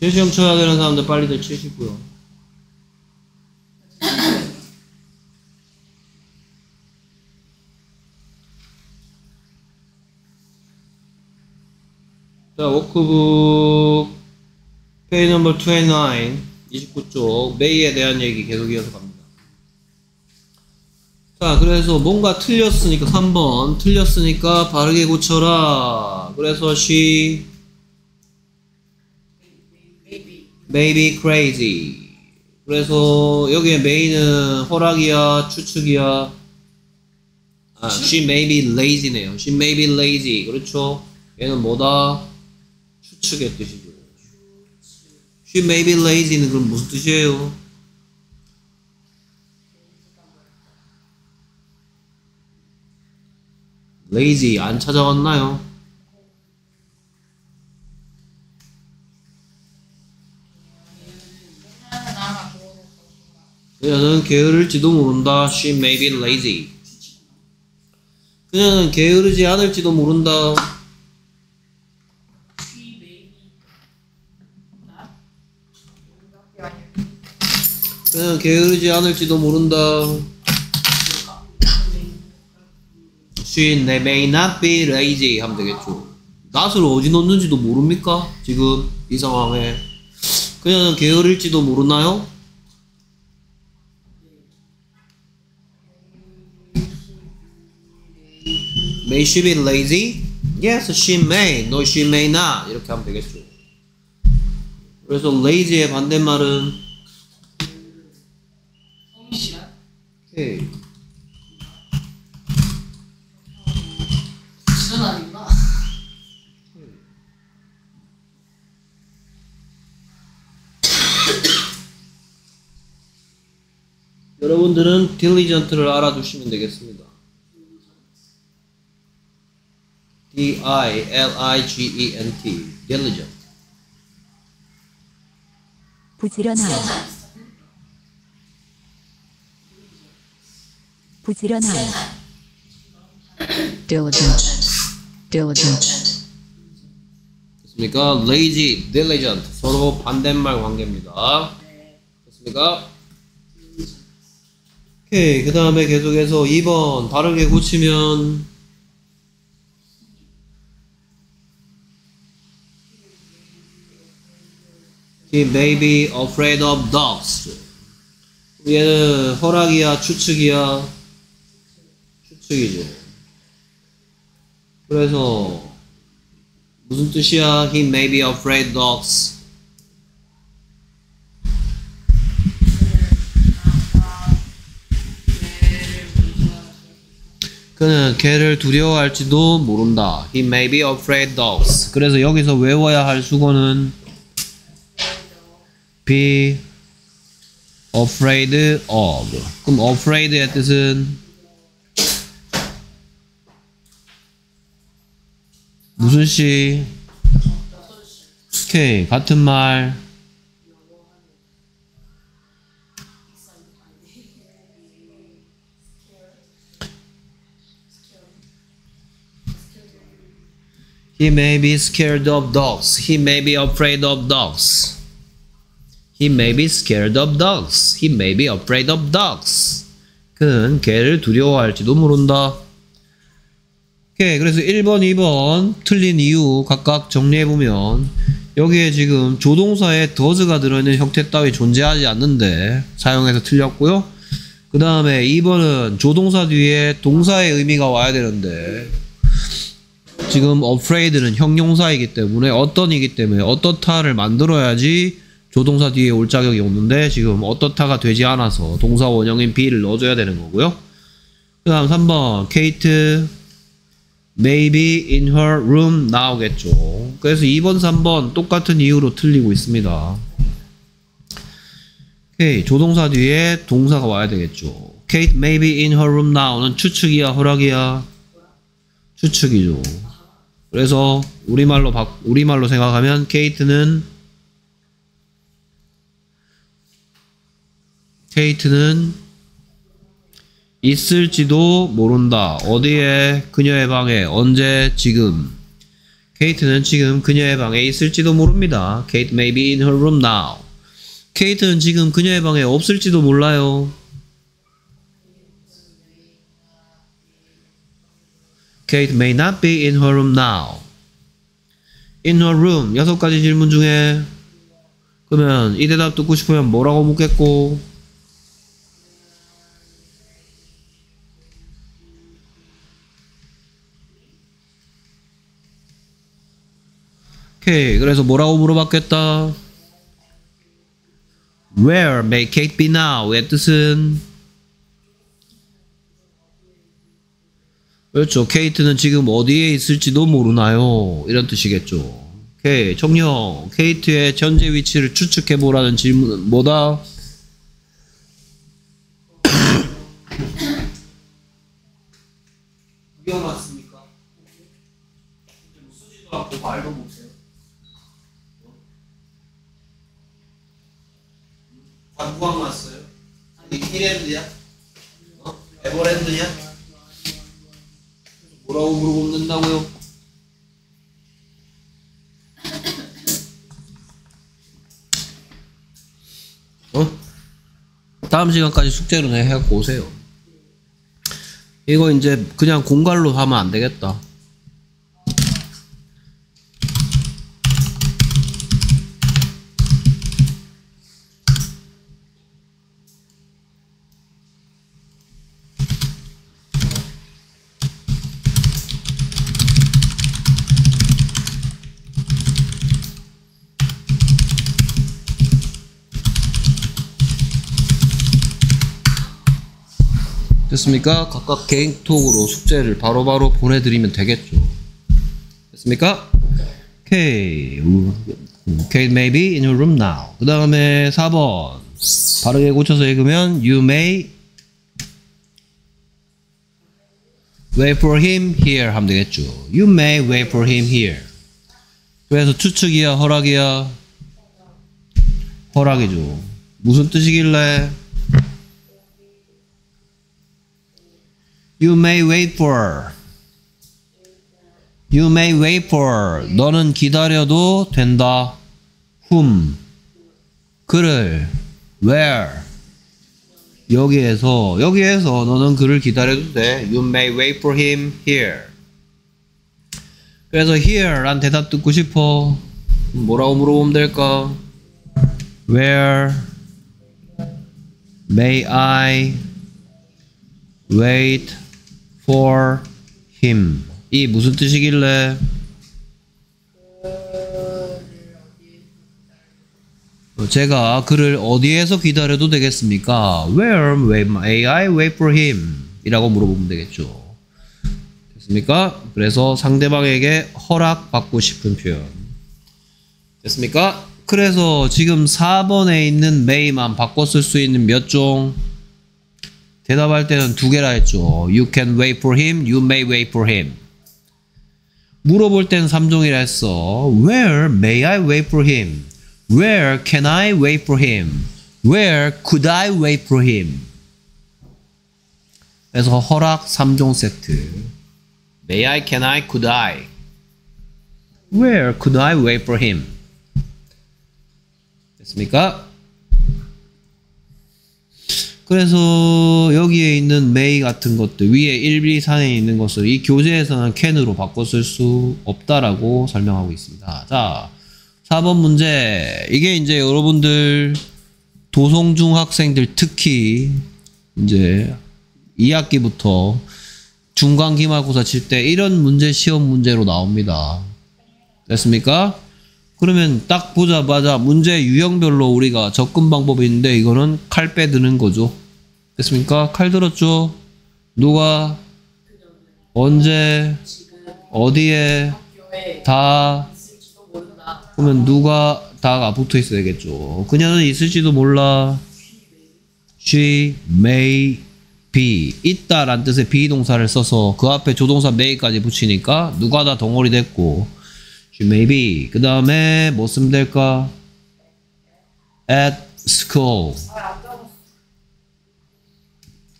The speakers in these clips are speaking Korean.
실시험 쳐야 되는 사람들 빨리들 치시고요. 자, 워크북 페이지 넘버 29 29쪽 may에 대한 얘기 계속 이어서 갑니다. 자, 그래서 뭔가 틀렸으니까 3번 틀렸으니까 바르게 고쳐라. 그래서 she may be crazy. 그래서 여기에 may는 허락이야, 추측이야. 아, she may be lazy네요. she may be lazy. 그렇죠? 얘는 뭐다? 추측의 뜻이죠. she may be lazy는 그럼 무슨 뜻이에요? lazy 안 찾아왔나요? 그녀는 게으를지도 모른다. She may be lazy. 그녀는 게으르지 않을지도 모른다. 그녀는 게으르지 않을지도 모른다. She may not be lazy 하면 되겠죠. 낫을 어디 놓는지도 모릅니까? 지금 이 상황에. 그녀는 게으를지도 모르나요? May she be lazy? Yes, she may. No, she may not. 이렇게 하면 되겠죠. 그래서 lazy의 반대말은 성실한? 오케이. 지는 아니구나. 여러분들은 diligent를 알아두시면 되겠습니다. D-I-L-I-G-E-N-T diligent. 부지런함. 부지런함. Diligent, diligent, 됐습니까? lazy, diligent. 서로 반대말 관계입니다. 됐습니까? 오케이. 그 다음에 계속해서 2번 다르게 고치면 He may be afraid of dogs. 얘는 허락이야, 추측이야, 추측이죠. 그래서 무슨 뜻이야? He may be afraid dogs. 그는 개를 두려워할지도 모른다. He may be afraid dogs. 그래서 여기서 외워야 할 수거는 be afraid of. 그럼 afraid의 뜻은 무슨 시? 오케이 같은 말. He may be scared of dogs. He may be afraid of dogs. He may be scared of dogs. He may be afraid of dogs. 그는 개를 두려워할지도 모른다. 오케이. 그래서 1번, 2번 틀린 이유 각각 정리해보면 여기에 지금 조동사에 does가 들어있는 형태 따위 존재하지 않는데 사용해서 틀렸고요. 그 다음에 2번은 조동사 뒤에 동사의 의미가 와야 되는데 지금 afraid는 형용사이기 때문에 어떤이기 때문에 어떻다를 만들어야지 조동사 뒤에 올 자격이 없는데 지금 어떻다가 되지 않아서 동사 원형인 be를 넣어줘야 되는 거고요. 그 다음 3번 케이트 maybe in her room 나오겠죠. 그래서 2번 3번 똑같은 이유로 틀리고 있습니다. 오케이 조동사 뒤에 동사가 와야 되겠죠. Kate may be in her room now는 추측이야 허락이야 추측이죠. 그래서 우리말로 바, 우리말로 생각하면 케이트는 케이트는 있을지도 모른다. 어디에? 그녀의 방에. 언제? 지금. 케이트는 지금 그녀의 방에 있을지도 모릅니다. Kate may be in her room now. 케이트는 지금 그녀의 방에 없을지도 몰라요. Kate may not be in her room now. In her room 여섯 가지 질문 중에 그러면 이 대답 듣고 싶으면 뭐라고 묻겠고 오케이 그래서 뭐라고 물어봤겠다 Where may Kate be now?의 뜻은 그렇죠. 케이트는 지금 어디에 있을지도 모르나요? 이런 뜻이겠죠. 오케이. 청룡. 케이트의 현재 위치를 추측해 보라는 질문은 뭐다? 관광 왔어요? 아니 이랜드야? 어? 에버랜드냐? 뭐라고 물어보면 된다고요? 어? 다음 시간까지 숙제로 내 해갖고 오세요. 이거 이제 그냥 공갈로 하면 안 되겠다. 됐습니까? 각각 개인톡으로 숙제를 바로 바로 보내드리면 되겠죠. 됐습니까? 오케이. Kate may be in your room now. 그 다음에 4번. 바르게 고쳐서 읽으면 You may wait for him here 하면 되겠죠. You may wait for him here. 그래서 추측이야, 허락이야? 허락이죠. 무슨 뜻이길래? You may wait for. You may wait for. 너는 기다려도 된다. whom. 그를. where. 여기에서, 여기에서 너는 그를 기다려도 돼. You may wait for him here. 그래서 here 란 대답 듣고 싶어. 뭐라고 물어보면 될까? Where may I wait for him. 이 무슨 뜻이길래? 어, 제가 그를 어디에서 기다려도 되겠습니까? Where may I wait for him? 이라고 물어보면 되겠죠. 됐습니까? 그래서 상대방에게 허락받고 싶은 표현. 됐습니까? 그래서 지금 4번에 있는 may만 쓸수 있는 몇 종? 대답할 때는 두 개라 했죠. You can wait for him, you may wait for him. 물어볼 때는 3종이라 했어. Where may I wait for him? Where can I wait for him? Where could I wait for him? 그래서 허락 3종 세트. May I, can I, could I? Where could I wait for him? 됐습니까? 그래서 여기에 있는 may 같은 것들 위에 1, 2, 4에 있는 것을 이 교재에서는 바꿔 쓸 수 없다라고 설명하고 있습니다. 자, 4번 문제. 이게 이제 여러분들 도성중 학생들 특히 이제 2학기부터 중간 기말고사 칠 때 이런 문제 시험 문제로 나옵니다. 됐습니까? 그러면 딱 보자마자 문제 유형별로 우리가 접근 방법이 있는데 이거는 칼 빼드는 거죠. 됐습니까? 칼 들었죠? 누가 언제 어디에 다 그러면 누가 다가 붙어 있어야 되겠죠. 그녀는 있을지도 몰라. She may be 있다란 뜻의 비동사를 써서 그 앞에 조동사 may까지 붙이니까 누가 다 덩어리 됐고 She may be 그 다음에 뭐 쓰면 될까? At school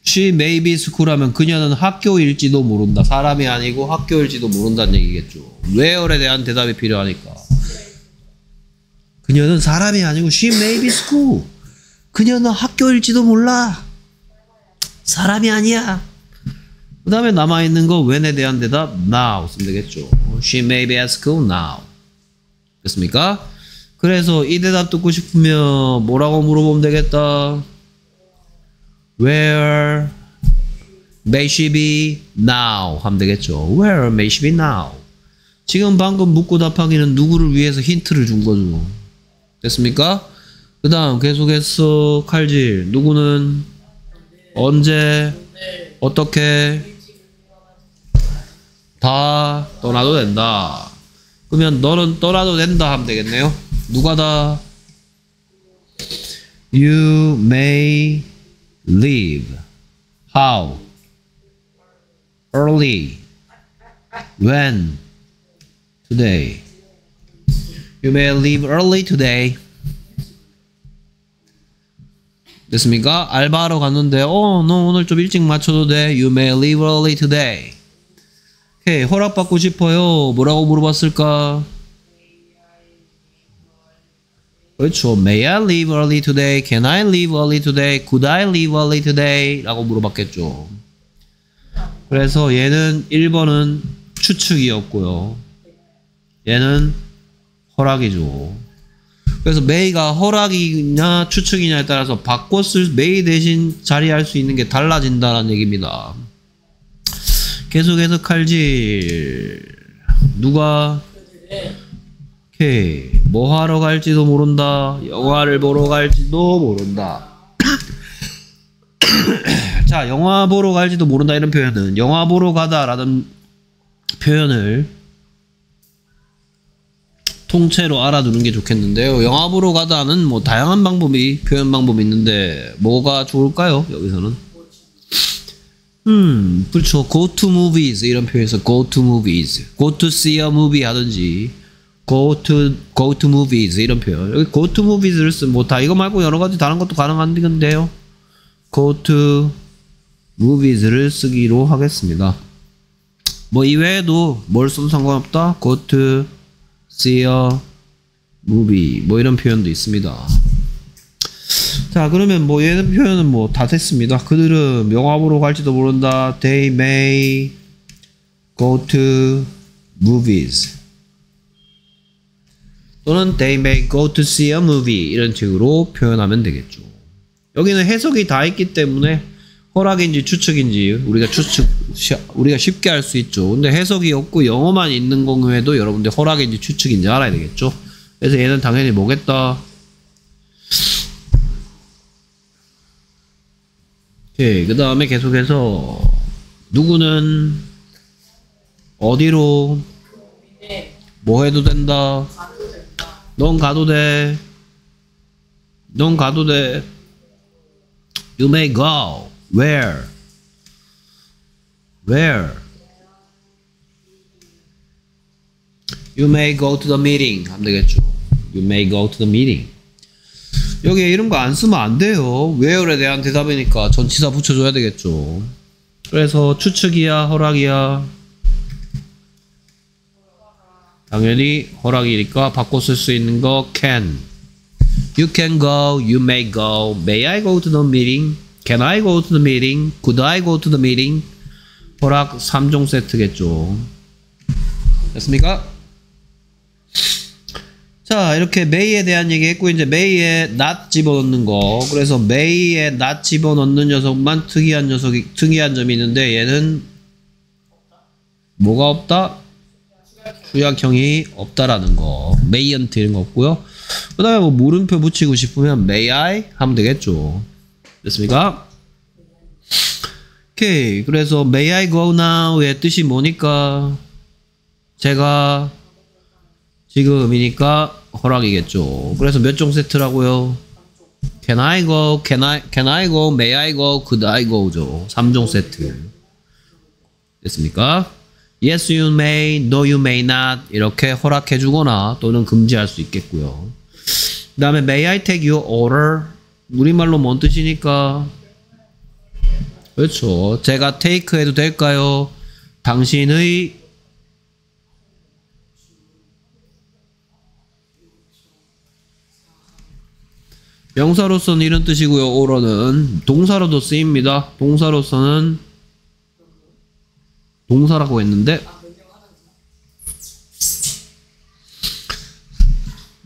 She may be school 하면 그녀는 학교일지도 모른다. 사람이 아니고 학교일지도 모른다는 얘기겠죠. where에 대한 대답이 필요하니까. 그녀는 사람이 아니고 she may be school. 그녀는 학교일지도 몰라. 사람이 아니야. 그 다음에 남아있는 거 when에 대한 대답 now 쓰면 되겠죠. She may be at school now. 됐습니까? 그래서 이 대답 듣고 싶으면 뭐라고 물어보면 되겠다. Where may she be now? 하면 되겠죠. Where may she be now? 지금 방금 묻고 답하기는 누구를 위해서 힌트를 준 거죠. 됐습니까? 그 다음 계속해서 칼질. 누구는 언제 어떻게 다 떠나도 된다. 그러면 너는 떠나도 된다 하면 되겠네요. 누가 다 You may leave. How? Early. When? Today. You may leave early today. 됐습니까? 알바하러 갔는데, 어, 너 오늘 좀 일찍 맞춰도 돼. You may leave early today. 오케이, 허락받고 싶어요. 뭐라고 물어봤을까? 그렇죠. May I leave early today? Can I leave early today? Could I leave early today? 라고 물어봤겠죠. 그래서 얘는 1번은 추측이었고요. 얘는 허락이죠. 그래서 메이가 허락이냐 추측이냐에 따라서 바꿨을 메이 대신 자리할 수 있는 게 달라진다는 얘기입니다. 계속해서 칼질. 누가? 오케이 뭐 하러 갈지도 모른다. 영화를 보러 갈지도 모른다. 자 영화 보러 갈지도 모른다 이런 표현은 영화 보러 가다라는 표현을 통째로 알아두는 게 좋겠는데요. 영화 보러 가다는 뭐 다양한 방법이 표현 방법이 있는데 뭐가 좋을까요? 여기서는 음, 그렇죠. Go to movies 이런 표현에서 go to movies, go to see a movie 하든지 go to go to movies 이런 표현. 여기 go to movies를 쓰면 뭐다 이거 말고 여러 가지 다른 것도 가능한데요. go to movies를 쓰기로 하겠습니다. 뭐 이외에도 뭘 써도 상관없다. go to see a movie 뭐 이런 표현도 있습니다. 자 그러면 뭐 얘는 표현은 뭐 다 됐습니다. 그들은 보러 갈지도 모른다. They may go to movies. 또는 they may go to see a movie 이런 식으로 표현하면 되겠죠. 여기는 해석이 다 있기 때문에 허락인지 추측인지 우리가 추측 시- 우리가 쉽게 알수 있죠. 근데 해석이 없고 영어만 있는 경우에도 여러분들 허락인지 추측인지 알아야 되겠죠. 그래서 얘는 당연히 뭐겠다. 오케이. 그 다음에 계속해서 누구는 어디로 뭐 해도 된다. 넌 가도 돼. 넌 가도 돼. You may go. Where? Where? You may go to the meeting. 하면 되겠죠. You may go to the meeting. 여기에 이런 거 안 쓰면 안 돼요. where에 대한 대답이니까 전치사 붙여줘야 되겠죠. 그래서 추측이야, 허락이야. 당연히 허락이니까 바꿔 쓸 수 있는 거 can. You can go, you may go. May I go to the meeting? Can I go to the meeting? Could I go to the meeting? 허락 3종 세트겠죠. 됐습니까? 자, 이렇게 may에 대한 얘기 했고, 이제 may에 not 집어넣는 거. 그래서 may에 not 집어넣는 녀석만 특이한 녀석이, 특이한 점이 있는데, 얘는 뭐가 없다? 주약형이 없다라는 거. may한테 이런 거 없고요. 그 다음에 뭐 물음표 붙이고 싶으면 may I 하면 되겠죠. 됐습니까? 오케이. 그래서 may I go now의 뜻이 뭐니까 제가 지금이니까 허락이겠죠. 그래서 몇 종 세트라고요? Can I go? Can I Can I go? May I go? Could I go?죠. 3종 세트. 됐습니까? Yes, you may. No, you may not. 이렇게 허락해 주거나 또는 금지할 수 있겠고요. 그 다음에 May I take your order? 우리말로 뭔 뜻이니까? 그렇죠. 제가 take 해도 될까요? 당신의 명사로서는 이런 뜻이고요. 오러는 동사로도 쓰입니다. 동사로서는 동사라고 했는데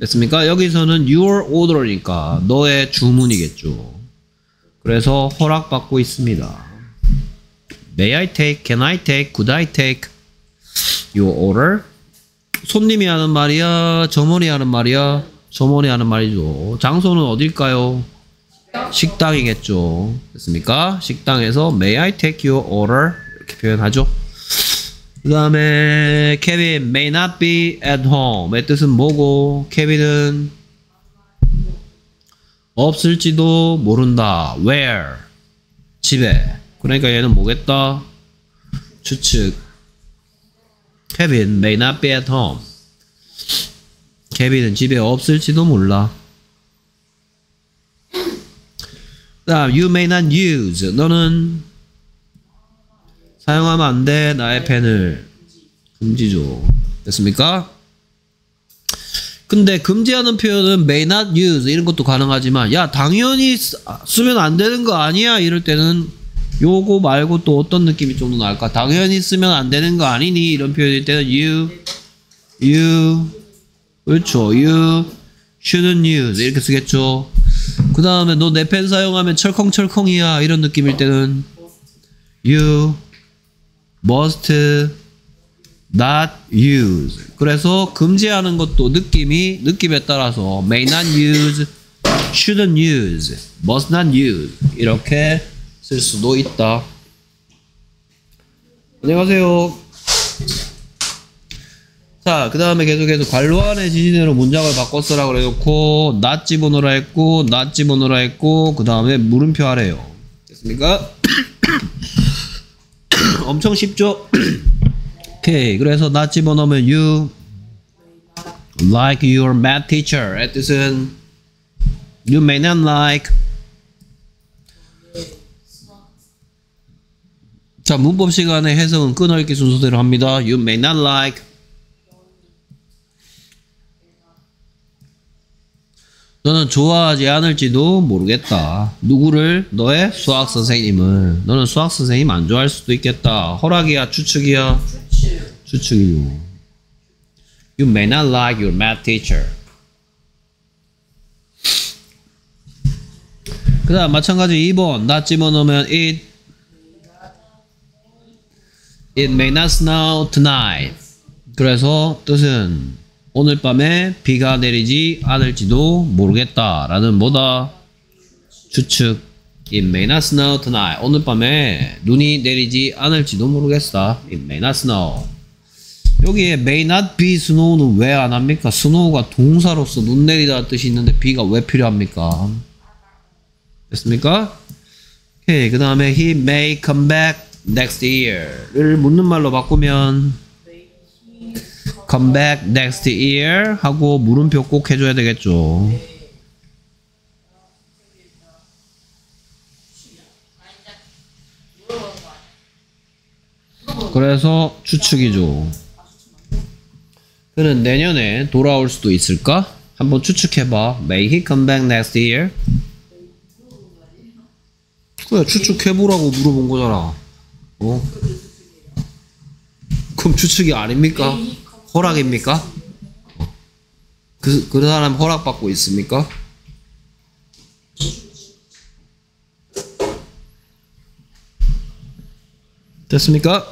됐습니까? 여기서는 your order니까 너의 주문이겠죠. 그래서 허락받고 있습니다. May I take? Can I take? Could I take? Your order? 손님이 하는 말이야? 점원이 하는 말이야? 점원이 하는 말이죠. 장소는 어딜까요? 식당이겠죠. 됐습니까? 식당에서 May I take your order? 이렇게 표현하죠. 그 다음에 Kevin may not be at home의 뜻은 뭐고 케빈은 없을지도 모른다. Where? 집에. 그러니까 얘는 뭐겠다? 추측. Kevin may not be at home. 케빈은 집에 없을지도 몰라. 다음 you may not use. 너는 사용하면 안 돼. 나의 펜을 금지죠. 됐습니까? 근데 금지하는 표현은 may not use 이런 것도 가능하지만 야 당연히 쓰, 쓰면 안 되는 거 아니야 이럴 때는 요거 말고 또 어떤 느낌이 좀 더 나을까? 당연히 쓰면 안 되는 거 아니니 이런 표현일 때는 you you 그렇죠 you shouldn't use 이렇게 쓰겠죠. 그 다음에 너 내 펜 사용하면 철컹철컹이야 이런 느낌일 때는 you must not use. 그래서 금지하는 것도 느낌이 느낌에 따라서 may not use, shouldn't use, must not use 이렇게 쓸 수도 있다. 안녕하세요. 자, 그 다음에 계속해서 관로 안에 지진으로 문장을 바꿔 쓰라 그래놓고 not 집어넣으라 했고 not 집어넣으라 했고 그 다음에 물음표 하래요. 됐습니까? 엄청 쉽죠? 오케이. 그래서 나 집어넣으면 you like your math teacher. 의 뜻은 you may not like 자, 문법 시간에 해석은 끊어읽기 순서대로 합니다. You may not like 너는 좋아하지 않을지도 모르겠다. 누구를? 너의 수학 선생님을. 너는 수학 선생님 안 좋아할 수도 있겠다. 허락이야, 추측이야? 추측이요. You may not like your math teacher. 그 다음 마찬가지 2번 나 집어넣으면 it It may not snow tonight. 그래서 뜻은 오늘 밤에 비가 내리지 않을지도 모르겠다. 라는 뭐다? 추측. It may not snow tonight. 오늘 밤에 눈이 내리지 않을지도 모르겠다. It may not snow. 여기에 may not be snow는 왜 안 합니까? snow가 동사로서 눈 내리다 뜻이 있는데 비가 왜 필요합니까? 됐습니까? 오케이. 그 다음에 he may come back next year를 묻는 말로 바꾸면 come back next year 하고 물음표 꼭 해줘야 되겠죠. 그래서 추측이죠. 그는 내년에 돌아올 수도 있을까? 한번 추측해봐. May he come back next year? 그래 추측해보라고 물어본 거잖아. 어? 그럼 추측이 아닙니까? 허락입니까? 그, 그 사람 허락받고 있습니까? 됐습니까?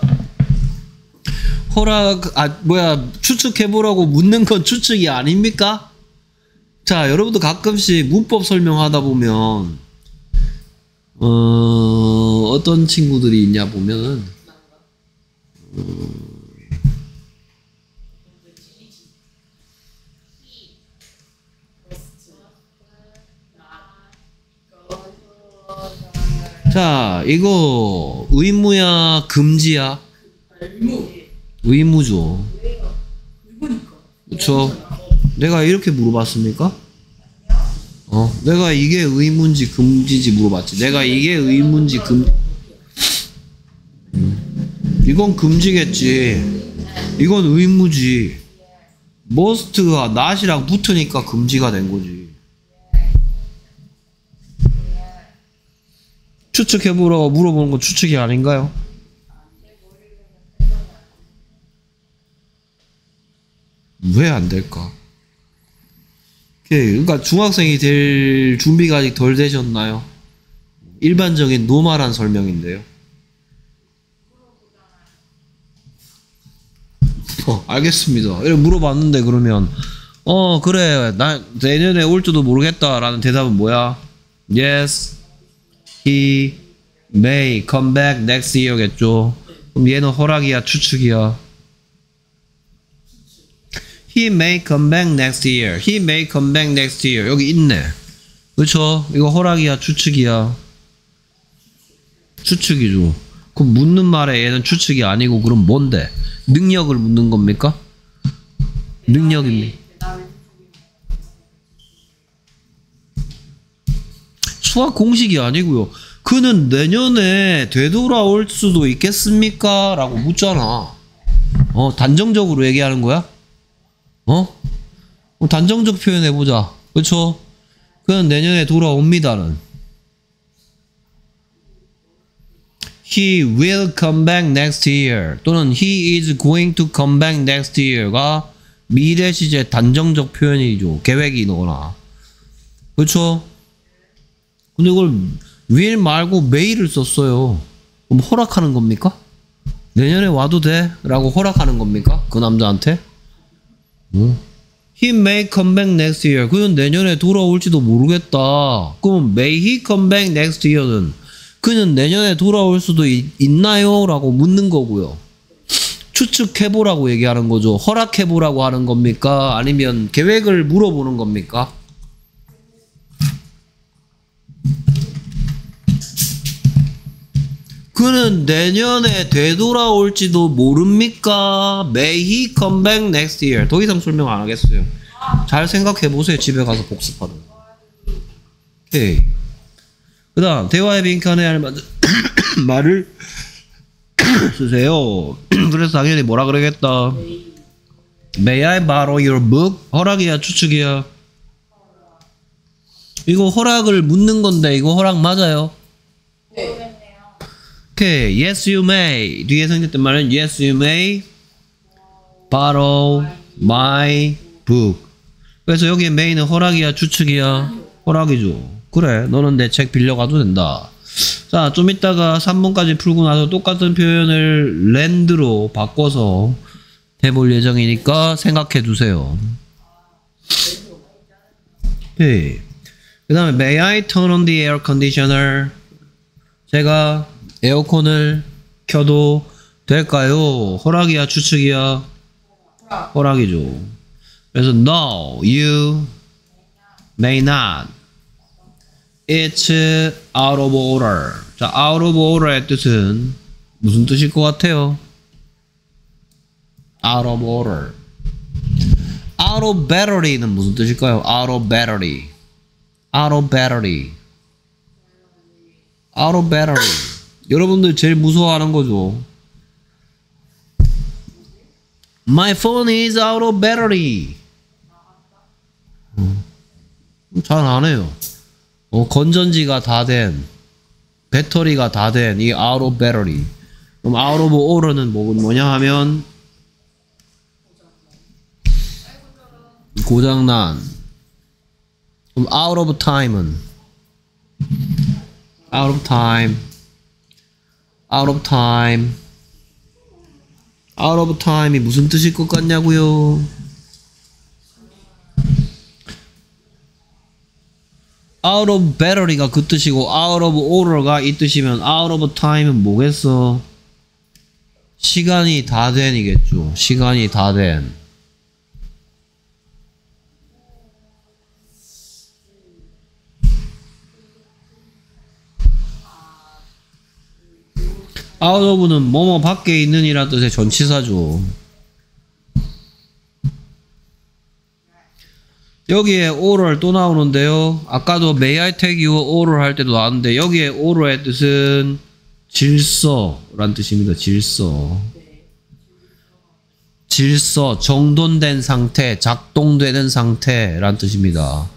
허락, 아, 뭐야, 추측해보라고 묻는 건 추측이 아닙니까? 자, 여러분도 가끔씩 문법 설명하다 보면, 어, 어떤 친구들이 있냐 보면은, 자, 이거 의무야, 금지야? 의무죠. 그쵸? 내가 이렇게 물어봤습니까? 어, 내가 이게 의무인지 금지지 물어봤지. 내가 이게 의무인지 금, 이건 금지겠지. 이건 의무지. must가 not이랑 붙으니까 금지가 된 거지. 추측해보라고 물어보는 건 추측이 아닌가요? 왜 안 될까? 오케이. 그러니까 중학생이 될 준비가 아직 덜 되셨나요? 일반적인 normal한 설명인데요. 어, 알겠습니다. 이렇게 물어봤는데 그러면 어 그래 나 내년에 올지도 모르겠다라는 대답은 뭐야? Yes, he may come back next year겠죠. 그럼 얘는 허락이야 추측이야? He may come back next year. He may come back next year. 여기 있네. 그렇죠? 이거 허락이야 추측이야? 추측이죠. 그럼 묻는 말에 얘는 추측이 아니고 그럼 뭔데? 능력을 묻는 겁니까? 능력입니다. 수학 공식이 아니고요. 그는 내년에 되돌아올 수도 있겠습니까? 라고 묻잖아. 어, 단정적으로 얘기하는 거야? 어? 단정적 표현해보자. 그쵸? 그는 내년에 돌아옵니다는. He will come back next year 또는 he is going to come back next year가 미래 시제 단정적 표현이죠. 계획이거나. 그렇죠? 근데 이걸 will 말고 may를 썼어요. 그럼 허락하는 겁니까? 내년에 와도 돼? 라고 허락하는 겁니까? 그 남자한테? 뭐? He may come back next year. 그는 내년에 돌아올지도 모르겠다. 그럼 may he come back next year는 그는 내년에 돌아올 수도 있, 있나요? 라고 묻는 거고요. 추측해보라고 얘기하는 거죠. 허락해보라고 하는 겁니까? 아니면 계획을 물어보는 겁니까? 그는 내년에 되돌아올지도 모릅니까? May he come back next year. 더 이상 설명 안 하겠어요. 잘 생각해 보세요. 집에 가서 복습하는. 오케이. 그 다음, 대화에 빈칸에 할 말을 쓰세요. 그래서 당연히 뭐라 그러겠다. May I borrow your book? 허락이야, 추측이야? 이거 허락을 묻는 건데, 이거 허락 맞아요? 오케이, yes you may. 뒤에 생겼던 말은 yes you may borrow my book. 그래서 여기에 may는 허락이야, 추측이야? 허락이죠. 그래, 너는 내 책 빌려가도 된다. 자, 좀 이따가 3문까지 풀고 나서 똑같은 표현을 랜드로 바꿔서 해볼 예정이니까 생각해 두세요. 오케이. 그 다음에 May I turn on the air conditioner? 제가 에어컨을 켜도 될까요? 허락이야, 추측이야? 허락이죠. 그래서 No, you may not. It's out of order. 자, out of order의 뜻은 무슨 뜻일 것 같아요? Out of order. Out of battery는 무슨 뜻일까요? Out of battery. Out of battery. Out of battery. 여러분들 제일 무서워하는 거죠. My phone is out of battery. 잘안 해요. 어, 건전지가 다 된, 배터리가 다 된 이 out of battery. 그럼 out of 뭐, 뭐냐 하면 고장난. 그럼 out of time은 out of time. Out of time. out of time이 무슨 뜻일 것 같냐고요? out of battery가 그 뜻이고 out of order가 이 뜻이면 out of time은 뭐겠어? 시간이 다 된이겠죠. 시간이 다 된. Out of는 뭐뭐 밖에 있는이라 뜻의 전치사죠. 여기에 oral 또 나오는데요. 아까도 may I take you oral 할 때도 나왔는데 여기에 oral의 뜻은 질서란 뜻입니다. 질서. 질서, 정돈된 상태, 작동되는 상태란 뜻입니다.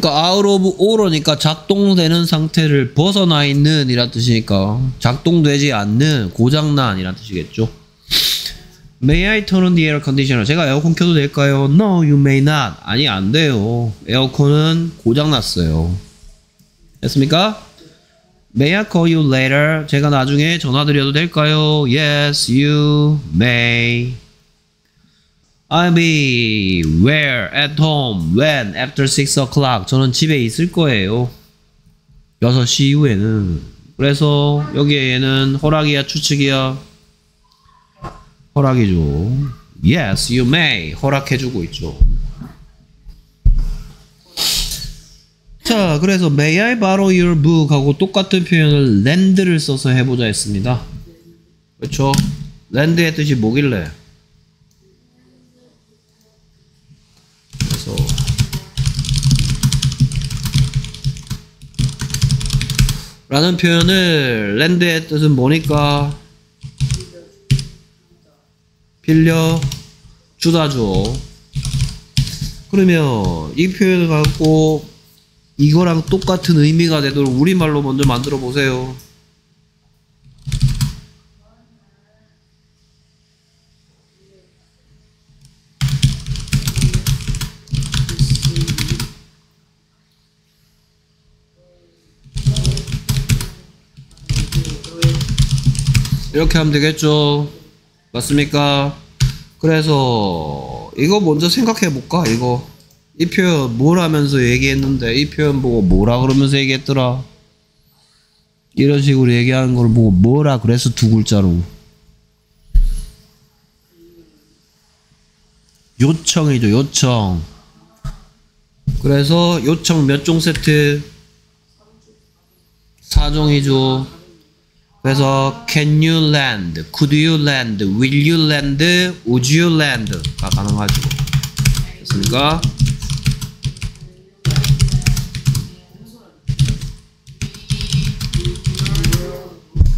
그러니까 out of order니까 작동되는 상태를 벗어나 있는 이란 뜻이니까 작동되지 않는 고장난 이란 뜻이겠죠. May I turn on the air conditioner? 제가 에어컨 켜도 될까요? No, you may not. 아니 안 돼요. 에어컨은 고장났어요. 됐습니까? May I call you later? 제가 나중에 전화 드려도 될까요? Yes, you may. I'll be where? At home. When? After 6 o'clock. 저는 집에 있을 거예요. 6시 이후에는. 그래서 여기에는 허락이야 추측이야? 허락이죠. Yes, you may. 허락해주고 있죠. 자, 그래서 May I borrow your book 하고 똑같은 표현을 lend를 써서 해보자 했습니다. 그렇죠? lend의 뜻이 뭐길래? 라는 표현을 lend의 뜻은 뭐니까? 빌려 주다죠. 그러면 이 표현을 갖고 이거랑 똑같은 의미가 되도록 우리말로 먼저 만들어 보세요. 이렇게 하면 되겠죠. 맞습니까? 그래서 이거 먼저 생각해 볼까? 이거 이 표현 뭘 하면서 얘기했는데 이 표현 보고 뭐라 그러면서 얘기했더라? 이런 식으로 얘기하는 걸 보고 뭐라 그래서 두 글자로 요청이죠 요청 그래서 요청 몇 종 세트? 4종이죠 그래서 can you lend, could you lend, will you lend, would you lend가 가능하죠. 됐습니까?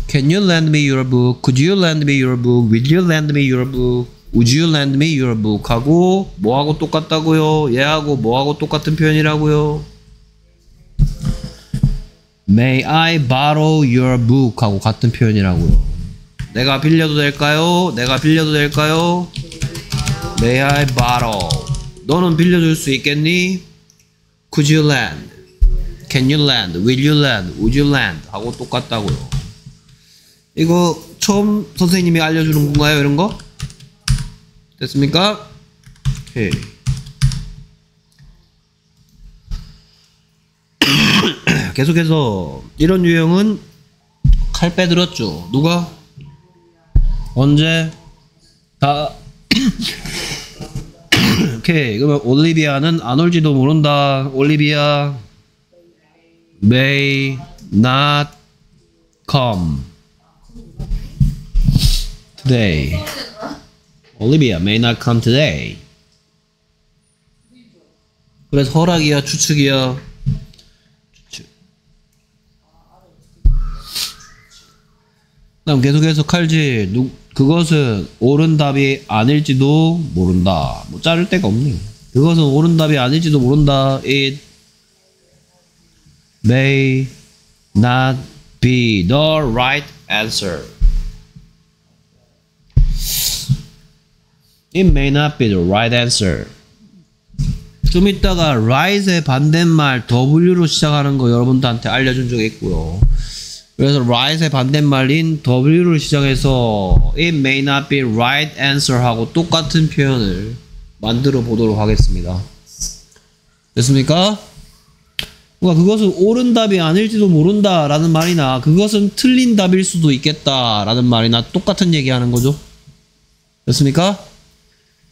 Can you lend me your book? Could you lend me your book? Will you lend me your book? Would you lend me your book? 하고 뭐하고 똑같다고요? 얘하고 뭐하고 똑같은 표현이라고요? May I borrow your book? 하고 같은 표현이라고요. 내가 빌려도 될까요? 내가 빌려도 될까요? May I borrow? 너는 빌려줄 수 있겠니? Could you lend? Can you lend? Will you lend? Would you lend? 하고 똑같다고요. 이거 처음 선생님이 알려주는 건가요? 이런 거? 됐습니까? 오케이. 계속해서 이런 유형은 칼 빼들었죠. 누가? 언제? 다. 오케이. 그러면 올리비아는 안 올지도 모른다. 올리비아 may not come today. 올리비아 may not come today. 그래서 허락이야, 추측이야. 그다음 계속해서 칼질 누, 그것은 옳은 답이 아닐지도 모른다. 뭐 자를 데가 없네요. 그것은 옳은 답이 아닐지도 모른다. It may not be the right answer. It may not be the right answer. 좀 이따가 right의 반대말 W로 시작하는 거 여러분들한테 알려준 적이 있고요. 그래서 right의 반대말인 W를 시작해서 it may not be right answer 하고 똑같은 표현을 만들어 보도록 하겠습니다. 됐습니까? 그러니까 그것은 옳은 답이 아닐지도 모른다 라는 말이나 그것은 틀린 답일 수도 있겠다 라는 말이나 똑같은 얘기하는 거죠. 됐습니까?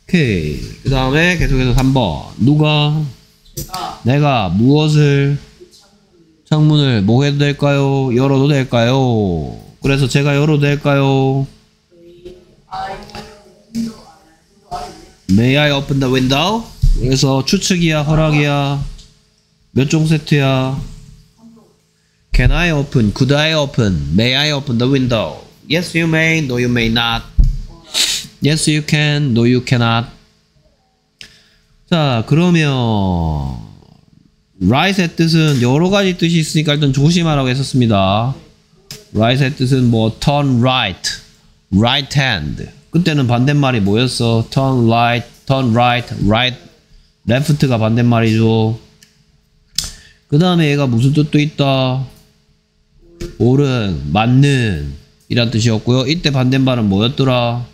오케이. 그 다음에 계속해서 3번. 누가? 내가 무엇을 창문을 뭐 해도 될까요? 열어도 될까요? 그래서 제가 열어도 될까요? May I open the window? 그래서 추측이야, 허락이야. 몇 종 세트야? Can I open? Could I open? May I open the window? Yes, you may. No, you may not. Yes, you can. No, you cannot. 자, 그러면 right의 뜻은 여러 가지 뜻이 있으니까 일단 조심하라고 했었습니다. right의 뜻은 뭐 turn right, right hand. 그때는 반대말이 뭐였어? turn right, turn right, right, left가 반대말이죠. 그 다음에 얘가 무슨 뜻도 있다? 옳은, 맞는 이란 뜻이었고요. 이때 반대말은 뭐였더라?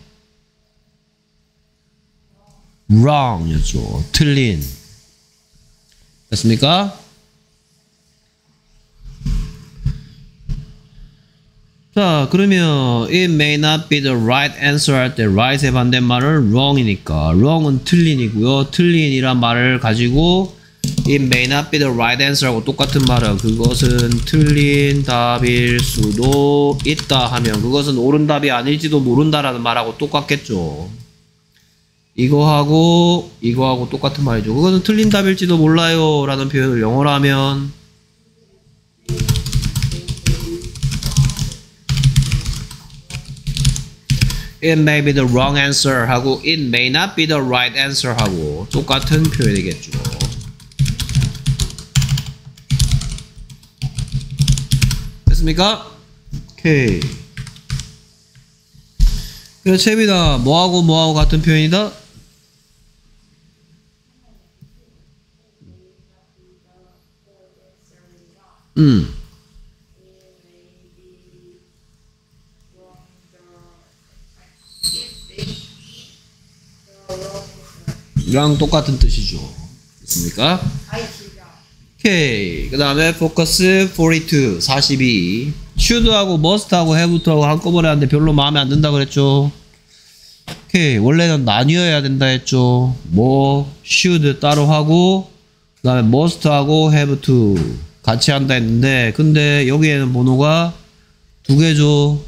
wrong이었죠. 틀린. 됐습니까? 자, 그러면 it may not be the right answer 할 때 right의 반대말은 wrong이니까 wrong은 틀린이고요. 틀린이란 말을 가지고 it may not be the right answer하고 똑같은 말은 그것은 틀린 답일 수도 있다 하면 그것은 옳은 답이 아닐지도 모른다라는 말하고 똑같겠죠. 이거하고 이거하고 똑같은 말이죠. 그것은 틀린 답일지도 몰라요 라는 표현을 영어로 하면 It may be the wrong answer 하고 It may not be the right answer 하고 똑같은 표현이겠죠. 됐습니까? 오케이. 그래 채비다 뭐하고 뭐하고 같은 표현이다? 음. 이랑 똑같은 뜻이죠. 됐습니까? 오케이. 그 다음에 포커스 42, 42. should하고 must하고 have하고 한꺼번에 하는데 별로 마음에 안 든다 그랬죠. 오케이. 원래는 나뉘어야 된다 했죠. 뭐, should 따로 하고, 그 다음에 have to 같이 한다 했는데, 근데 여기에는 번호가 두 개죠.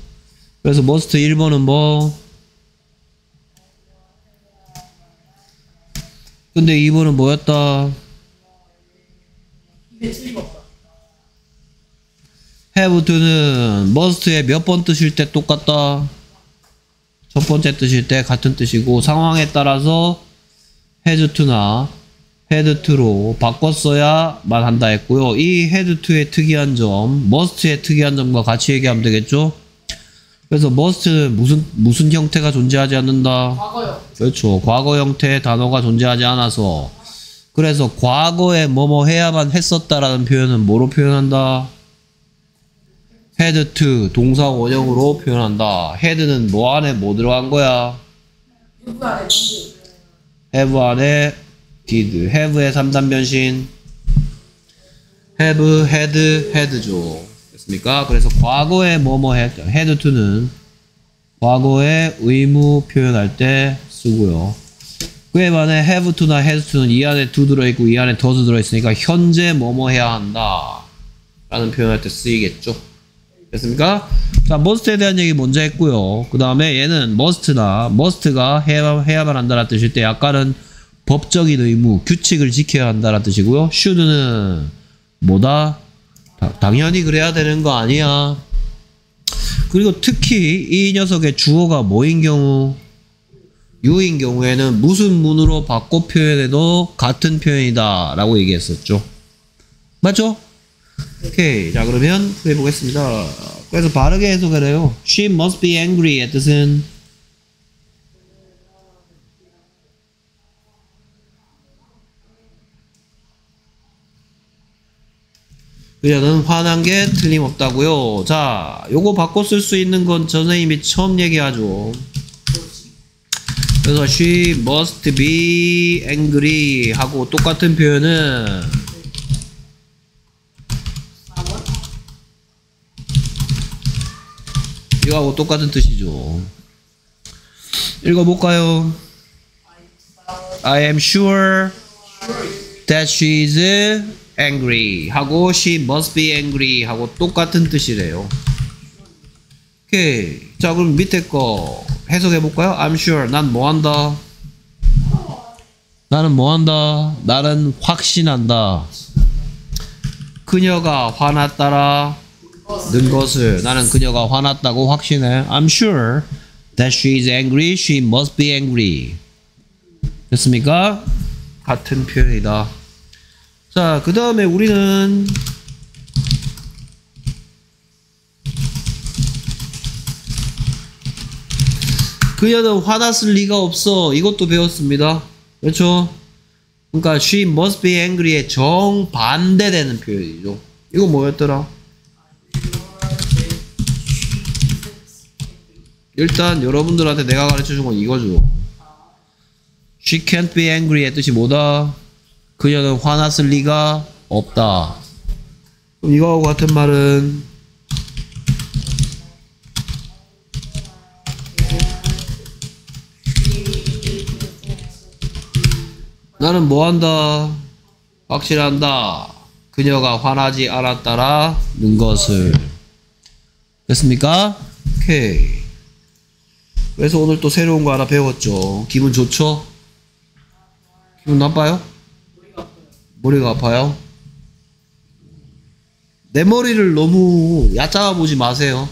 그래서 must 1번은 뭐, 근데 2번은 뭐였다? have to는 must의 몇 번 뜻일 때 똑같다. 첫 번째 뜻일 때 같은 뜻이고 상황에 따라서 to나 had to로 바꿨어야만 한다 했고요. 이 had to의 특이한 점, must의 특이한 점과 같이 얘기하면 되겠죠? 그래서 must는 무슨 무슨 형태가 존재하지 않는다. 과거요. 그렇죠. 과거 형태의 단어가 존재하지 않아서 그래서 과거에 뭐뭐 해야만 했었다라는 표현은 뭐로 표현한다? had to 동사 원형으로 표현한다. had는 뭐 안에 뭐 들어간 거야? have 안에 did. have의 3단 변신. have, had, had죠. 됐습니까? 그래서 과거에 뭐뭐 했, had to는 과거에 의무 표현할 때 쓰고요. 그에 반해 have to나 has to는 이 안에 do 들어있고 이 안에 does 들어있으니까 현재 뭐뭐 해야 한다. 라는 표현할 때 쓰이겠죠. 됐습니까? 자, must에 대한 얘기 먼저 했고요. 그 다음에 얘는 must나 must가 해야, 해야만 한다는 뜻일 때 약간은 법적인 의무, 규칙을 지켜야 한다는 뜻이고요. should는 뭐다? 다- 당연히 그래야 되는 거 아니야. 그리고 특히 이 녀석의 주어가 뭐인 경우 유인 경우에는 무슨 문으로 바꿔 표현해도 같은 표현이다 라고 얘기했었죠. 맞죠? 오케이. 자, 그러면 해보겠습니다. 그래서 바르게 해석을 해요. She must be angry의 뜻은 그녀는 화난 게 틀림없다고요. 자, 요거 바꿔 쓸 수 있는 건 선생님이 처음 얘기하죠. 그래서 she must be angry 하고 똑같은 표현은 이거하고 똑같은 뜻이죠. 읽어볼까요? I am sure that she is angry 하고 she must be angry 하고 똑같은 뜻이래요. 오케이. 자, 그럼 밑에 거 해석해 볼까요? I'm sure 난 뭐 한다? 나는 뭐 한다? 나는 확신한다. 그녀가 화났다라 는 것을 나는 그녀가 화났다고 확신해. I'm sure that she is angry. She must be angry. 됐습니까? 같은 표현이다. 자, 그 다음에 우리는 그녀는 화났을 리가 없어. 이것도 배웠습니다. 그렇죠? 그러니까 she must be angry의 정반대되는 표현이죠. 이거 뭐였더라? 일단 여러분들한테 내가 가르쳐준 건 이거죠. She can't be angry의 뜻이 뭐다? 그녀는 화났을 리가 없다. 이거하고 같은 말은 나는 뭐 한다? 확실한다. 그녀가 화나지 않았다라는 것을. 됐습니까? 오케이. 그래서 오늘 또 새로운 거 하나 배웠죠. 기분 좋죠? 기분 나빠요? 머리가 아파요? 내 머리를 너무 얕잡아 보지 마세요.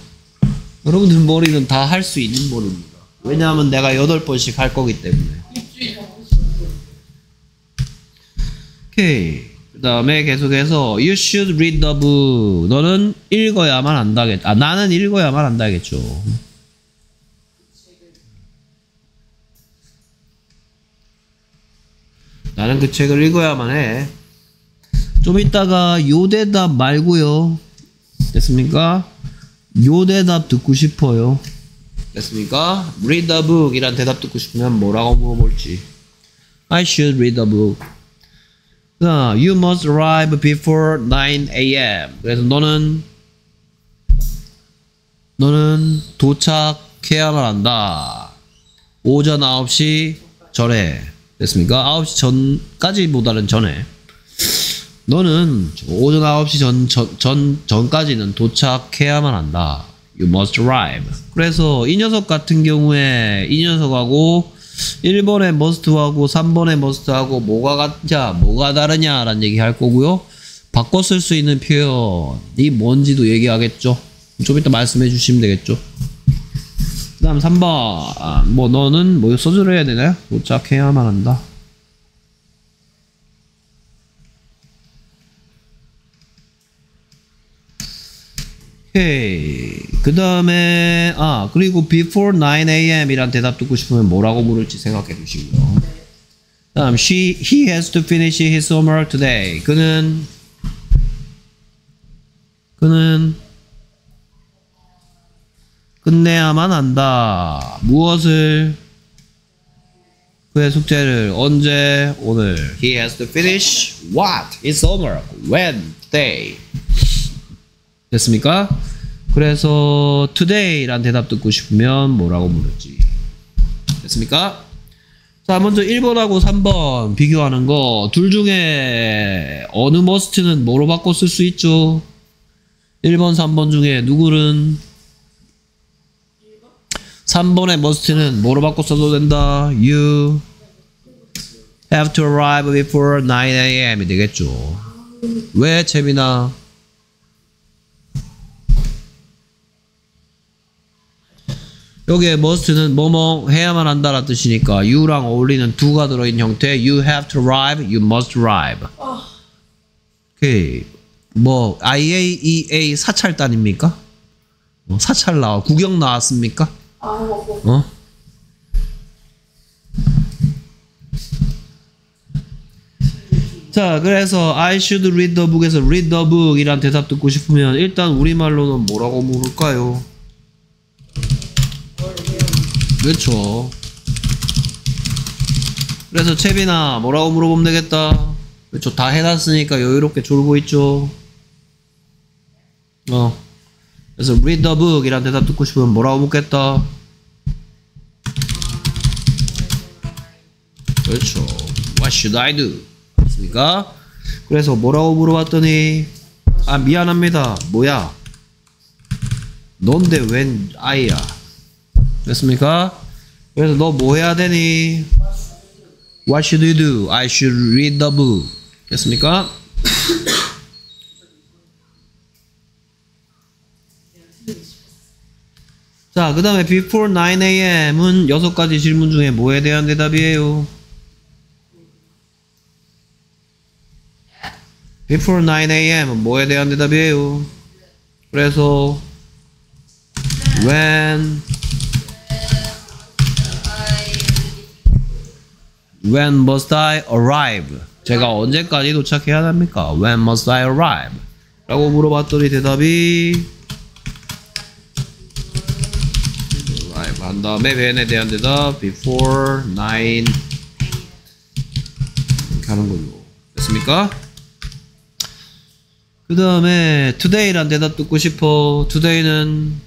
여러분들 머리는 다 할 수 있는 머리입니다. 왜냐하면 내가 8번씩 할 거기 때문에. 오케이. 그 다음에 계속해서 You should read the book. 너는 읽어야만 한다겠. 아 나는 읽어야만 한다겠죠. 나는 그 책을 읽어야만 해. 좀 이따가 요 대답 말고요. 됐습니까? 요 대답 듣고 싶어요. 됐습니까? Read the book 이란 대답 듣고 싶으면 뭐라고 물어볼지. I should read the book. 자, you must arrive before 9 a.m. 그래서 너는 너는 도착해야만 한다. 오전 9시 전에 됐습니까? 9시 전까지보다는 전에 너는 오전 9시 전, 전, 전, 전까지는 도착해야만 한다. You must arrive. 그래서 이 녀석 같은 경우에 이 녀석하고 1번의 must하고 3번의 must하고 뭐가 같냐, 뭐가 다르냐 라는 얘기 할 거고요. 바꿔 쓸 수 있는 표현이 뭔지도 얘기하겠죠. 좀 이따 말씀해 주시면 되겠죠. 그 다음 3번. 아, 뭐 너는 뭐 써줘야 되나요? 도착해야만 한다. 오케이. 그 다음에, 아, 그리고 before 9am 이란 대답 듣고 싶으면 뭐라고 물을지 생각해 두시고요. 그 다음, she, he has to finish his homework today. 그는, 그는, 끝내야만 한다. 무엇을? 그의 숙제를 언제? 오늘. He has to finish what? His homework. When? Today. 됐습니까? 그래서 today란 대답 듣고 싶으면 뭐라고 물을지 됐습니까? 자 먼저 1번하고 3번 비교하는 거 둘 중에 어느 must는 뭐로 바꿔 쓸 수 있죠? 1번 3번 중에 누구는 3번의 must는 뭐로 바꿔 써도 된다? You have to arrive before 9am 이 되겠죠 왜 채빈아? 여기에 must는 뭐뭐 해야만 한다라는 뜻이니까 you랑 어울리는 do가 들어있는 형태 you have to arrive, you must arrive 오케이 뭐 IAEA 사찰 단입니까? 어, 사찰 나와 구경 나왔습니까? 아, 뭐, 어? 자 그래서 I should read the book에서 read the book 이란 대답 듣고 싶으면 일단 우리말로는 뭐라고 물을까요? 그렇죠. 그래서 채빈아 뭐라고 물어보면 되겠다. 그렇죠. 다 해놨으니까 여유롭게 졸고 있죠. 어. 그래서 read the book 이란 대답 듣고 싶으면 뭐라고 묻겠다. 그렇죠. What should I do? 맞습니까? 그래서 뭐라고 물어봤더니 아 미안합니다. 뭐야? 넌데 웬 아이야? 됐습니까? 그래서 너 뭐 해야 되니? What should you do? I should read the book. 됐습니까? 자, 그 다음에 before 9am은 여섯 가지 질문 중에 뭐에 대한 대답이에요? before 9am은 뭐에 대한 대답이에요? 그래서 when when must I arrive? 제가 언제까지 도착해야 합니까? when must I arrive? 라고 물어봤더니 대답이 arrive 한 다음에 when에 대한 대답 before 9 이렇게 하는 걸로 됐습니까? 그 다음에 today란 대답 듣고 싶어 today는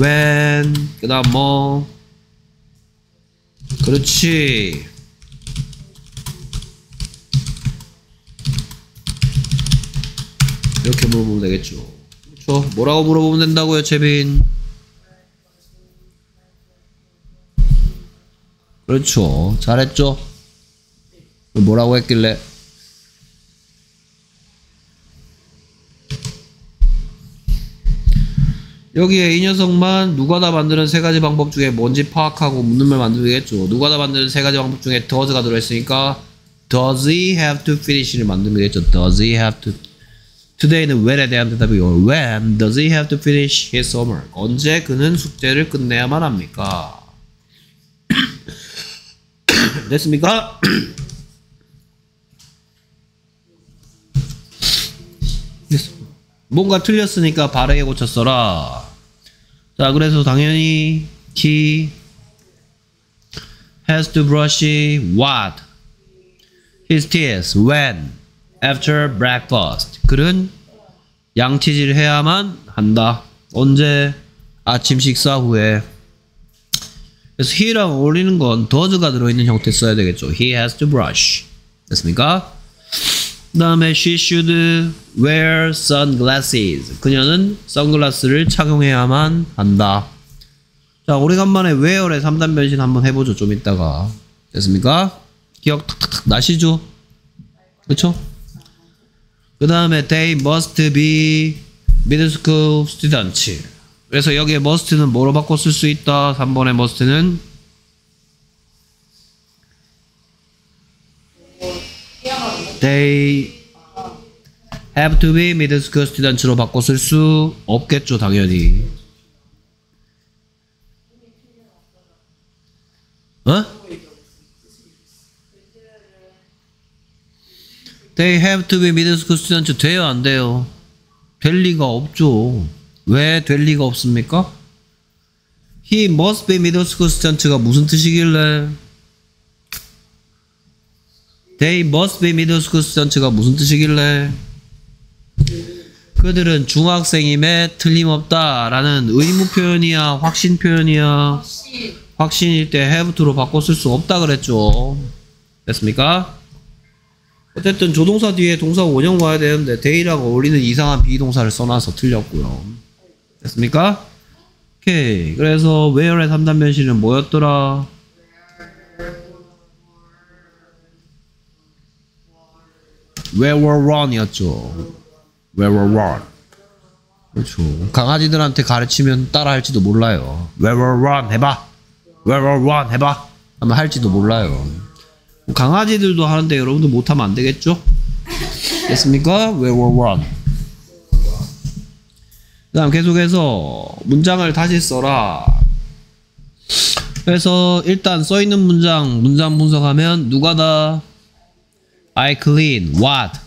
when 그 다음 뭐 그렇지 이렇게 물어보면 되겠죠. 그렇죠? 뭐라고 물어보면 된다고요 채빈? 그렇죠. 잘했죠? 뭐라고 했길래? 여기에 이 녀석만 누가 다 만드는 세 가지 방법 중에 뭔지 파악하고 묻는 말 만들겠죠. 누가 다 만드는 세 가지 방법 중에 does가 들어있으니까 does he have to finish를 만들면 되겠죠. does he have to today는 when에 대한 대답이고 when does he have to finish his homework 언제 그는 숙제를 끝내야만 합니까? 됐습니까? 됐습니다. 뭔가 틀렸으니까 바르게 고쳤어라. 자, 그래서 당연히 he has to brush what? his teeth when? After breakfast. 그는 양치질 해야만 한다. 언제? 아침 식사 후에. 그래서 he랑 어울리는 건 does가 들어있는 형태 써야 되겠죠. he has to brush. 됐습니까? 그 다음에 she should wear sunglasses. 그녀는 선글라스를 착용해야만 한다. 자, 오래간만에 wear의 3단 변신 한번 해보죠. 좀 이따가. 됐습니까? 기억 탁탁탁 나시죠? 그쵸? 그 다음에 they must be middle school students. 그래서 여기에 must는 뭐로 바꿔 쓸 수 있다? 3번의 must는 they have to be middle school students로 바꿔 쓸 수 없겠죠, 당연히. 어? They have to be middle school students 돼요, 안 돼요? 될 리가 없죠. 왜 될 리가 없습니까? He must be middle school students가 무슨 뜻이길래? They must be middle school students가 무슨 뜻이길래? 그들은 중학생임에 틀림없다라는 의무 표현이야, 확신 표현이야. 확신일 때 have to로 바꿔 쓸 수 없다 그랬죠. 됐습니까? 어쨌든 조동사 뒤에 동사 원형 와야 되는데 they랑 어울리는 이상한 비동사를 써놔서 틀렸고요. 됐습니까? 오케이. 그래서 where의 3단 변신은 뭐였더라? run이었죠. where were run. 그렇죠. 강아지들한테 가르치면 따라 할지도 몰라요. where were run 해봐. were run 해봐. 하면 할지도 몰라요. 강아지들도 하는데 여러분들 못하면 안 되겠죠? 됐습니까? where were. 그 다음 계속해서 문장을 다시 써라. 그래서 일단 써있는 문장, 문장 분석하면 누가 다 I clean what?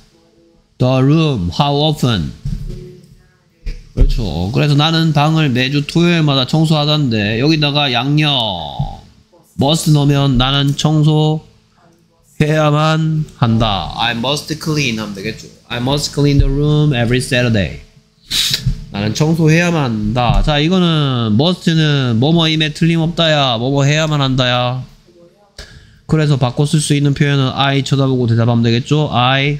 The room. How often? 그렇죠. 그래서 나는 방을 매주 토요일마다 청소하던데 여기다가 양념 must 넣으면 나는 청소 해야만 한다. I must clean 하면 되겠죠. I must clean the room every Saturday. 나는 청소해야만 한다. 자, 이거는 must는 뭐뭐임에 틀림없다야. 뭐뭐 해야만 한다야. 그래서 바꿔 쓸 수 있는 표현은 I 쳐다보고 대답하면 되겠죠. I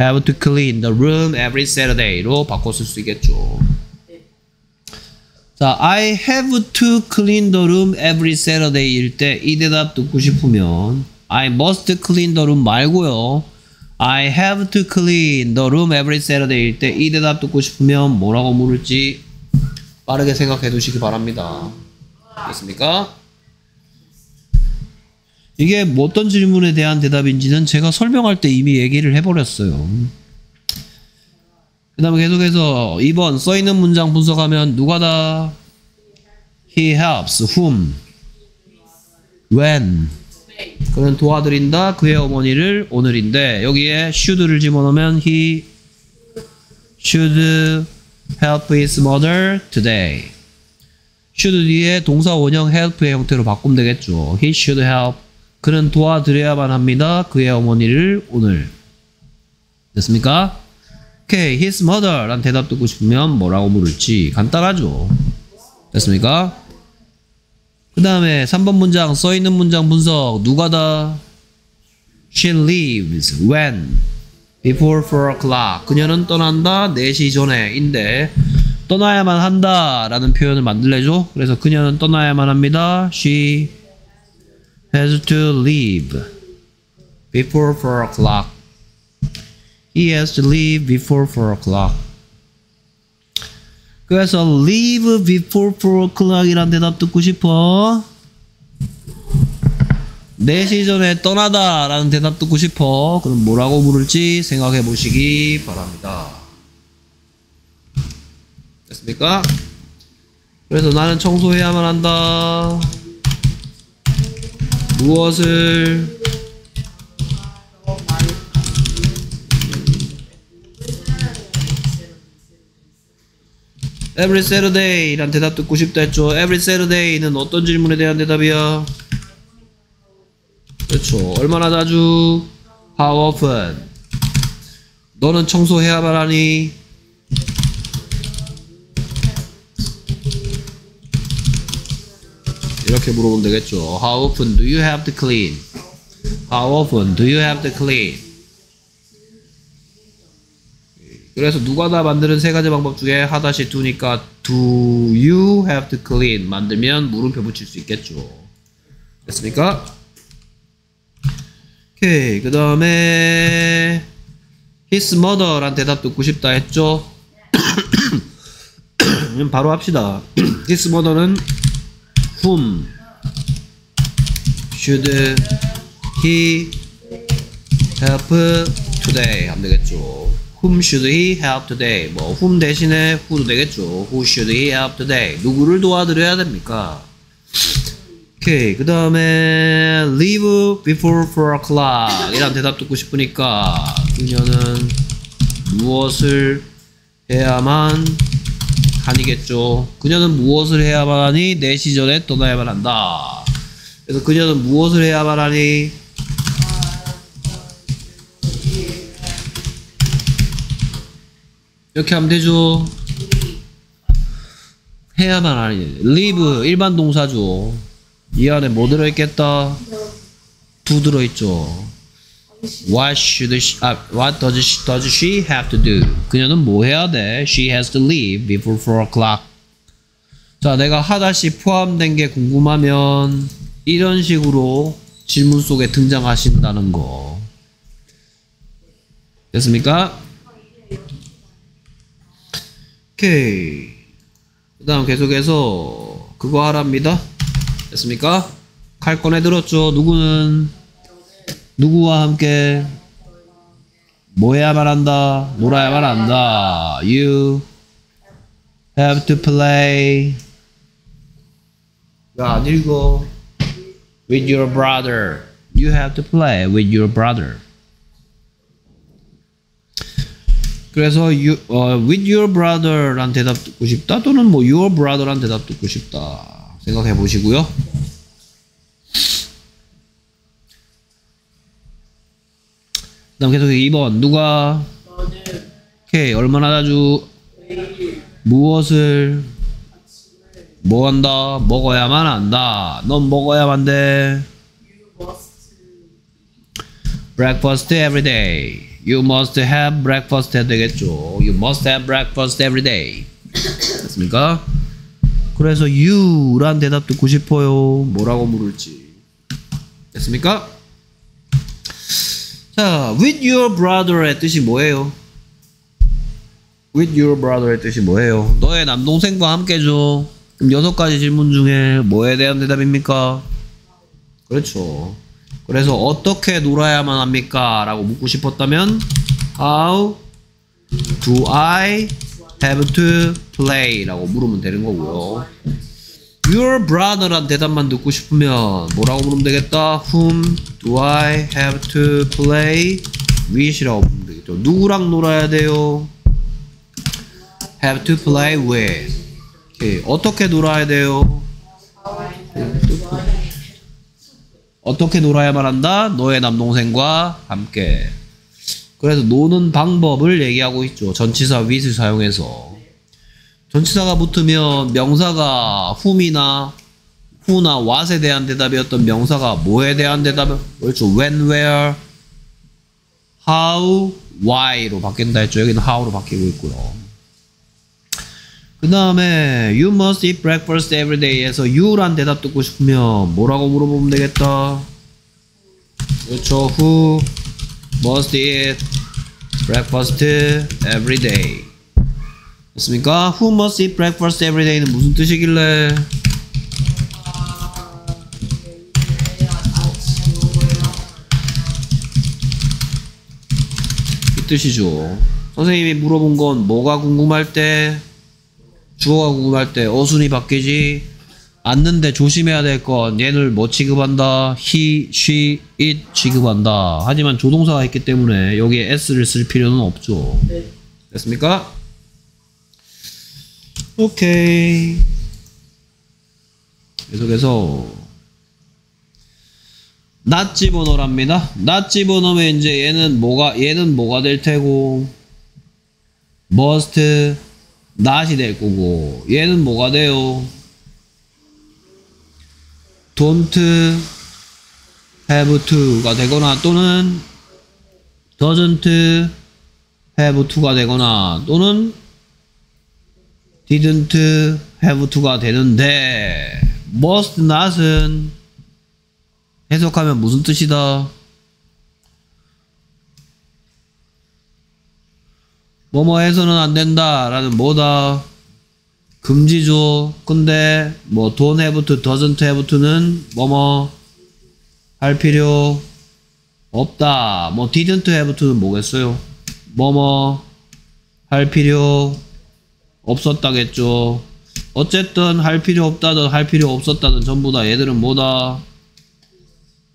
have to clean the room every Saturday로 바꿔 쓸 수 있겠죠. 자, I have to clean the room every Saturday일 때 이 대답 듣고 싶으면 I must clean the room 말고요. I have to clean the room every Saturday 일때 이 대답 듣고 싶으면 뭐라고 물을지 빠르게 생각해 두시기 바랍니다. 됐습니까? 이게 뭐 어떤 질문에 대한 대답인지는 제가 설명할 때 이미 얘기를 해버렸어요. 그 다음에 계속해서 2번 써있는 문장 분석하면 누가 다 He helps whom when 그는 도와드린다. 그의 어머니를 오늘인데 여기에 should를 집어넣으면 he should help his mother today. should 뒤에 동사 원형 help의 형태로 바꾸면 되겠죠. he should help. 그는 도와드려야만 합니다. 그의 어머니를 오늘. 됐습니까? 오케이. his mother 란 대답 듣고 싶으면 뭐라고 물을지 간단하죠. 됐습니까? 그 다음에 3번 문장 써있는 문장 분석 누가다 She leaves when before 4 o'clock 그녀는 떠난다 4시 전에 인데 떠나야만 한다 라는 표현을 만들래죠 그래서 그녀는 떠나야만 합니다 She has to leave before 4 o'clock He has to leave before 4 o'clock 그래서 leave before 4 o'clock이란 대답 듣고 싶어? 4시 전에 떠나다 라는 대답 듣고 싶어? 그럼 뭐라고 물을지 생각해 보시기 바랍니다. 됐습니까? 그래서 나는 청소해야만 한다. 무엇을 Every Saturday 란 대답 듣고 싶다 했죠. Every Saturday는 어떤 질문에 대한 대답이야? 그렇죠. 얼마나 자주? How often? 너는 청소해야만 하니? 이렇게 물어보면 되겠죠. How often do you have to clean? How often do you have to clean? 그래서 누가 다 만드는 세 가지 방법 중에 하다시 두니까 do you have to clean 만들면 물음표 붙일 수 있겠죠. 됐습니까? 오케이 그 다음에 his mother란 대답 듣고 싶다 했죠. 바로 합시다. his mother는 whom should he help today 하면 되겠죠. Whom should he help today? 뭐 whom 대신에 who도 되겠죠. Who should he help today? 누구를 도와드려야 됩니까? 오케이 그 다음에 leave before 4 o'clock 이란 대답 듣고 싶으니까 그녀는 무엇을 해야만 하니겠죠. 그녀는 무엇을 해야만 하니 4시 전에 떠나야만 한다. 그래서 그녀는 무엇을 해야만 하니 이렇게 하면 되죠. 해야만 하니 live 일반 동사죠. 이 안에 뭐 들어있겠다? do 들어있죠. What should she, 아, what does she, does she have to do? 그녀는 뭐 해야 돼? She has to leave before 4 o'clock. 자, 내가 하다시 포함된 게 궁금하면 이런 식으로 질문 속에 등장하신다는 거. 됐습니까? 오케이. 그 다음 계속해서 그거 하랍니다. 됐습니까? 칼 꺼내 들었죠? 누구는? 누구와 함께? 뭐 해야만 한다? 놀아야만 한다. You have to play. 야 안 읽어. With your brother. You have to play with your brother. 그래서 you, 어, with your brother란 대답 듣고 싶다? 또는 뭐 your brother란 대답 듣고 싶다? 생각해 보시고요. 그다음 계속 2번 누가? 오케이 얼마나 자주? 무엇을 뭐 한다? 먹어야만 한다. 넌 먹어야만 돼. Breakfast every day you must have breakfast 해야 되겠죠 you must have breakfast every day 됐습니까? 그래서 you란 대답 듣고 싶어요 뭐라고 물을지 됐습니까? 자, with your brother의 뜻이 뭐예요? with your brother의 뜻이 뭐예요? 너의 남동생과 함께죠. 그럼 여섯 가지 질문 중에 뭐에 대한 대답입니까? 그렇죠. 그래서 어떻게 놀아야만 합니까? 라고 묻고 싶었다면 How do I have to play? 라고 물으면 되는 거고요. Your brother란 대답만 듣고 싶으면 뭐라고 물으면 되겠다? Whom do I have to play with이라고 물으면 되겠죠. 누구랑 놀아야 돼요? have to play with. 오케이. 어떻게 놀아야 돼요? 어떻게 놀아야만 한다? 너의 남동생과 함께. 그래서 노는 방법을 얘기하고 있죠. 전치사 with을 사용해서. 전치사가 붙으면 명사가 whom이나 who나 what에 대한 대답이었던 명사가 뭐에 대한 대답? 그렇죠. when, where, how, why로 바뀐다 했죠. 여기는 how로 바뀌고 있고요. 그 다음에 you must eat breakfast every day에서 you란 대답 듣고 싶으면 뭐라고 물어보면 되겠다. 그렇죠. who must eat breakfast every day. 됐습니까? Who must eat breakfast every day는 무슨 뜻이길래? 이 뜻이죠. 선생님이 물어본 건 뭐가 궁금할 때, 주어가 궁금할 때 어순이 바뀌지 않는데 조심해야 될 건 얘를 뭐 취급한다? he, she, it 취급한다. 하지만 조동사가 있기 때문에 여기에 s를 쓸 필요는 없죠. 됐습니까? 오케이. 계속해서 낫 집어넣으랍니다. 낫 집어넣으면 이제 얘는 뭐가 얘는 뭐가 될 테고 must not이 될 거고 얘는 뭐가 돼요? don't have to가 되거나 또는 doesn't have to가 되거나 또는 didn't have to가 되는데 must not은 해석하면 무슨 뜻이다? 뭐뭐 해서는 안 된다 라는 뭐다? 금지죠. 근데 뭐 have to, doesn't have to는 뭐뭐 할 필요 없다. 뭐 didn't have to는 뭐겠어요? 뭐뭐 할 필요 없었다겠죠. 어쨌든 할 필요 없다든 할 필요 없었다든 전부 다 얘들은 뭐다?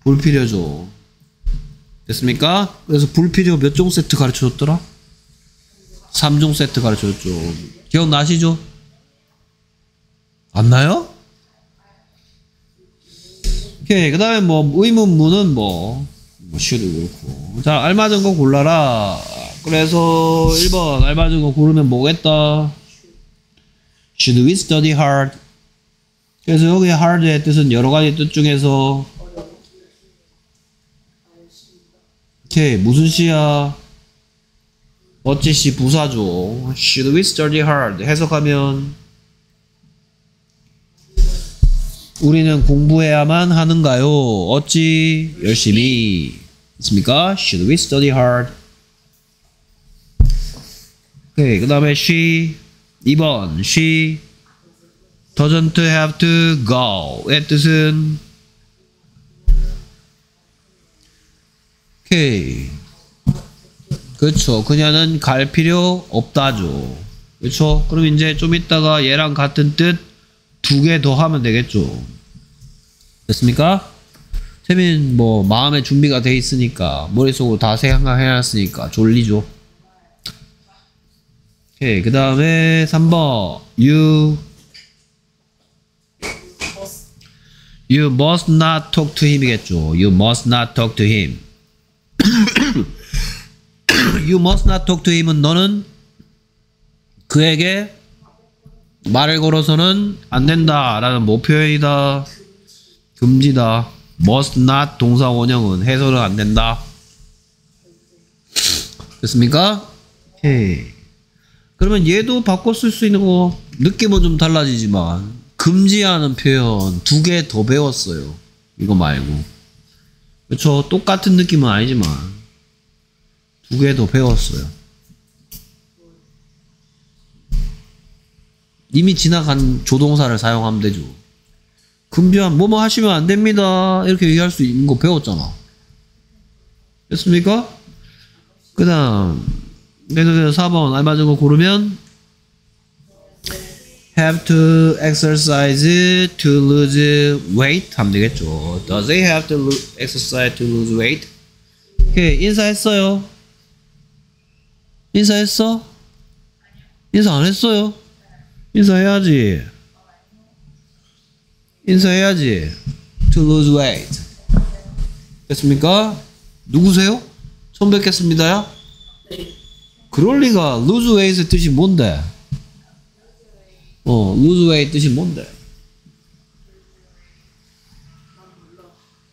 불필요죠. 됐습니까? 그래서 불필요 몇 종 세트 가르쳐 줬더라? 3종 세트 가르쳐 줬죠. 기억나시죠? 안 나요? 오케이. 그 다음에 뭐 의문문은 뭐, 뭐 should 그렇고. 자, 알맞은 거 골라라. 그래서 1번 알맞은 거 고르면 뭐겠다? Should we study hard? 그래서 여기 hard의 뜻은 여러 가지 뜻 중에서 오케이 무슨 시야? 어찌 시 부사죠. Should we study hard? 해석하면 우리는 공부해야만 하는가요? 어찌 열심히 있습니까? Should we study hard? 오케이 그 다음에 she 2번 she doesn't have to go의 뜻은 오케이 그렇죠. 그녀는 갈 필요 없다죠. 그렇죠? 그럼 이제 좀 이따가 얘랑 같은 뜻 두 개 더 하면 되겠죠. 됐습니까? 태민 뭐 마음의 준비가 돼 있으니까 머릿속으로 다 생각해놨으니까 졸리죠. 오케이 그 다음에 3번. You. You must not talk to him이겠죠. You must not talk to him you must not talk to him은 너는 그에게 말을 걸어서는 안 된다 라는 뭐 표현이다 금지다 must not 동사 원형은 해서는 안 된다 됐습니까? 오케이 그러면 얘도 쓸수 있는 거 느낌은 좀 달라지지만 금지하는 표현 두 개 더 배웠어요. 이거 말고. 그렇죠. 똑같은 느낌은 아니지만 두개더 배웠어요. 이미 지나간 조동사를 사용하면 되죠. 금비한 뭐뭐 하시면 안 됩니다. 이렇게 얘기할 수 있는 거 배웠잖아. 됐습니까? 그 다음, 그래서 4번 알맞은 거 고르면 have to exercise to lose weight 하면 되겠죠. Does he have to exercise to lose weight? 오케이, 인사했어요. 인사했어? 인사 안 했어요? 인사해야지. 인사해야지. To lose weight. 됐습니까? 누구세요? 처음 뵙겠습니다요? 그럴 리가. lose weight의 뜻이 뭔데? 어, lose weight 뜻이 뭔데?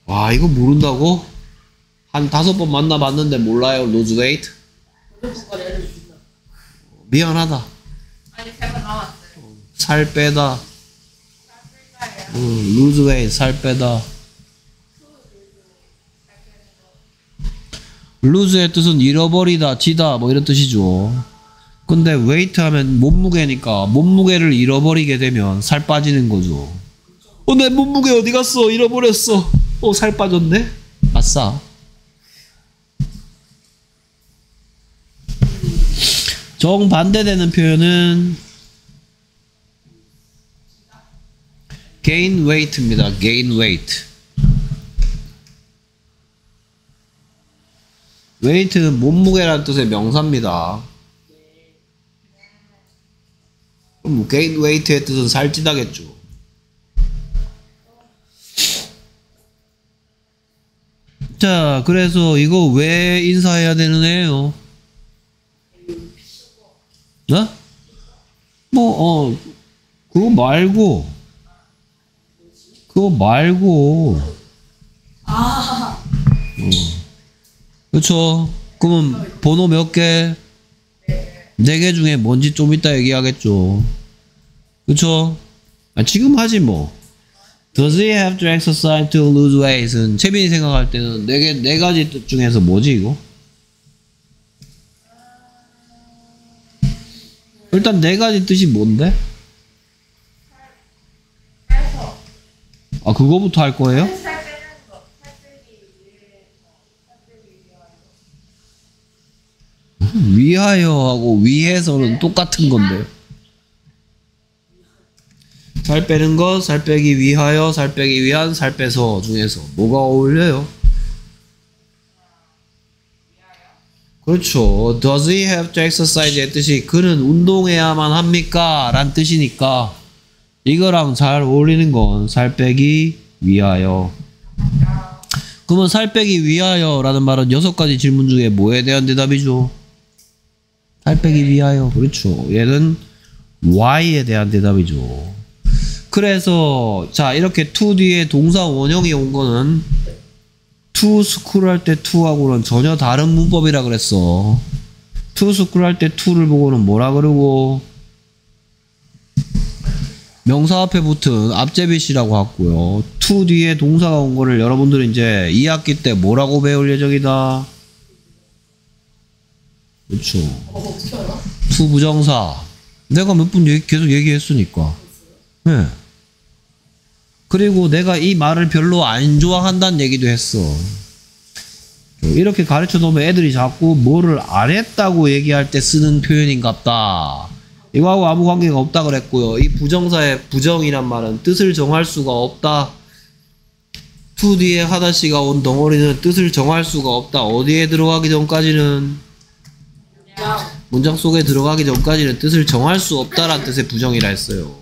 와, 이거 모른다고? 한 다섯 번 만나봤는데 몰라요, lose weight? 미안하다. 살 빼다. lose weight, 살 빼다. lose의 뜻은 잃어버리다, 지다, 뭐 이런 뜻이죠. 근데 weight 하면 몸무게니까 몸무게를 잃어버리게 되면 살 빠지는 거죠. 어, 내 몸무게 어디 갔어? 잃어버렸어. 어, 살 빠졌네? 아싸. 정반대되는 표현은 gain weight입니다. gain weight. weight는 몸무게라는 뜻의 명사입니다. 그럼 gain weight의 뜻은 살찌다겠죠. 자, 그래서 이거 왜 인사해야 되는 애요? 어? 뭐, 어, 그거 말고, 그거 말고, 아, 그쵸? 그러면 번호 몇 개? 네 개 중에 뭔지 좀 이따 얘기하겠죠. 그쵸? 아, 지금 하지 뭐. Does he have to exercise to lose weight은 채빈이 생각할 때는 네 개, 네 가지 뜻 중에서 뭐지 이거? 일단 네 가지 뜻이 뭔데? 아 그거부터 할 거예요? 거. 위하여하고 위해서는 똑같은 건데. 살 빼는 것, 살 빼기 위하여, 살 빼기 위한, 살 빼서 중에서 뭐가 어울려요? 그렇죠. Does he have to exercise의 뜻이 그는 운동해야만 합니까? 란 뜻이니까 이거랑 잘 어울리는 건 살 빼기 위하여. 그러면 살 빼기 위하여 라는 말은 여섯 가지 질문 중에 뭐에 대한 대답이죠? 살 빼기 위하여. 그렇죠. 얘는 why에 대한 대답이죠. 그래서 자 이렇게 to 뒤에 동사 원형이 온 거는 to school 할때 to하고는 전혀 다른 문법이라 그랬어. to school 할때 to를 보고는 뭐라 그러고 명사 앞에 붙은 앞제빗이라고 했고요. to 뒤에 동사가 온 거를 여러분들은 이제 2학기 때 뭐라고 배울 예정이다. 그렇죠. to 부정사. 내가 몇 분 계속 얘기했으니까. 네. 그리고 내가 이 말을 별로 안 좋아한다는 얘기도 했어. 이렇게 가르쳐 놓으면 애들이 자꾸 뭐를 안 했다고 얘기할 때 쓰는 표현인갑다. 이거하고 아무 관계가 없다 그랬고요. 이 부정사의 부정이란 말은 뜻을 정할 수가 없다. to 뒤에 하다시가 온 덩어리는 뜻을 정할 수가 없다. 어디에 들어가기 전까지는 야, 문장 속에 들어가기 전까지는 뜻을 정할 수 없다라는 뜻의 부정이라 했어요.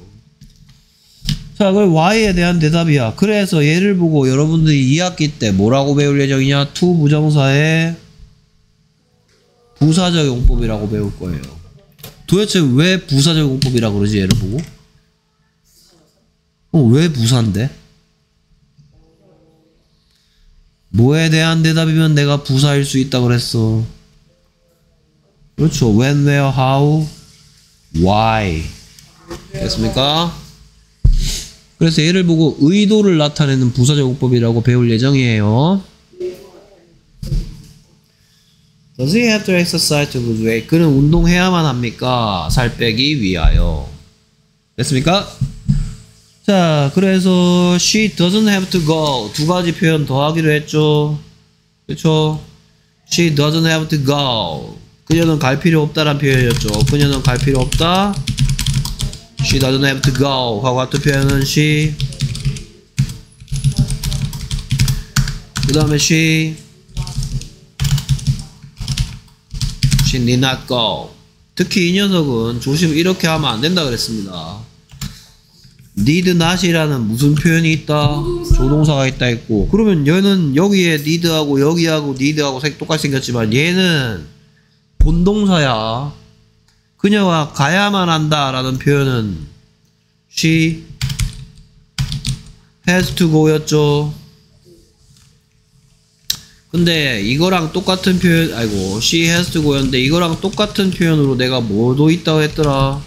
자, 그럼 Y에 대한 대답이야. 그래서 얘를 보고 여러분들이 2학기 때 뭐라고 배울 예정이냐? to 부정사의 부사적 용법이라고 배울 거예요. 도대체 왜 부사적 용법이라고 그러지, 얘를 보고? 어, 왜 부사인데? 뭐에 대한 대답이면 내가 부사일 수 있다 그랬어? 그렇죠. When, where, how, why. 됐습니까? 그래서 얘를 보고 의도를 나타내는 부사적 용법이라고 배울 예정이에요. Does he have to exercise to lose weight? 그는 운동해야만 합니까? 살 빼기 위하여. 됐습니까? 자, 그래서 she doesn't have to go. 두 가지 표현 더 하기로 했죠. 그쵸? She doesn't have to go. 그녀는 갈 필요 없다란 표현이었죠. 그녀는 갈 필요 없다. She doesn't have to go. 같은 표현은 she. 그 다음에 she. She need not go. 특히 이 녀석은 조심 이렇게 하면 안 된다 그랬습니다. need not이라는 무슨 표현이 있다? 조동사 가 있다 했고 그러면 얘는 여기에 need하고 여기하고 need하고 색 똑같이 생겼지만 얘는 본동사야. 그녀가 가야만 한다라는 표현은 she has to go였죠. 근데 이거랑 똑같은 표현 아이고 she has to go였는데 이거랑 똑같은 표현으로 내가 뭐도 있다고 했더라.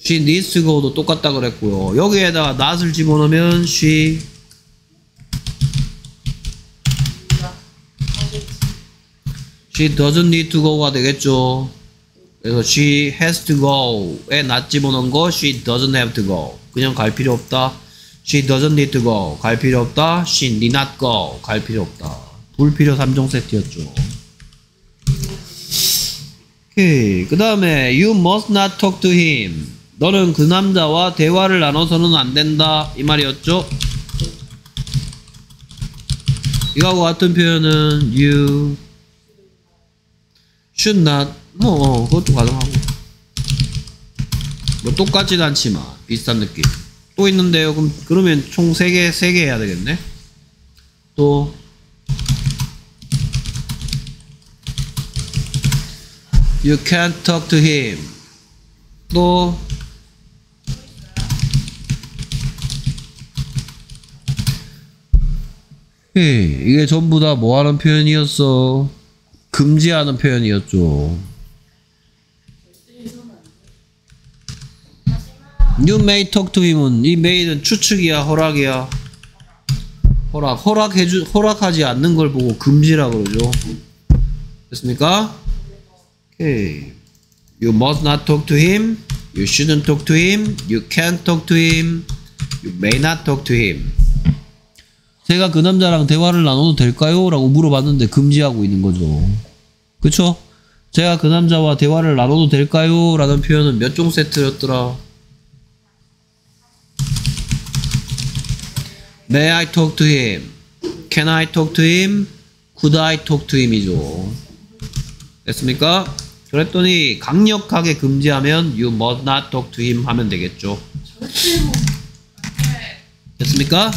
she needs to go도 똑같다 그랬고요. 여기에다가 not을 집어넣으면 she she doesn't need to go가 되겠죠. 그래서 she has to go에 not 집어넣은 거 she doesn't have to go. 그냥 갈 필요 없다. she doesn't need to go. 갈 필요 없다. she need not go. 갈 필요 없다. 불필요 3종 세트였죠. 오케이. 그 다음에 you must not talk to him. 너는 그 남자와 대화를 나눠서는 안 된다. 이 말이었죠. 이거하고 같은 표현은 you should not 뭐 어, 그것도 가능하고. 뭐 똑같진 않지만 비슷한 느낌. 또 있는데요. 그럼 그러면 총 3개 3개 해야 되겠네? 또. You can't talk to him. 또. 에이, 이게 전부 다 뭐 하는 표현이었어? 금지하는 표현이었죠. You may talk to him은 이 may는 추측이야, 허락이야. 허락, 허락해주, 허락하지 않는 걸 보고 금지라 그러죠. 됐습니까? 오케이. You must not talk to him. You shouldn't talk to him. You can't talk to him. You may not talk to him. 제가 그 남자랑 대화를 나눠도 될까요? 라고 물어봤는데 금지하고 있는 거죠. 그쵸? 제가 그 남자와 대화를 나눠도 될까요? 라는 표현은 몇 종 세트였더라? May I talk to him? Can I talk to him? Could I talk to him? 이죠. 됐습니까? 그랬더니 강력하게 금지하면 You must not talk to him 하면 되겠죠. 됐습니까?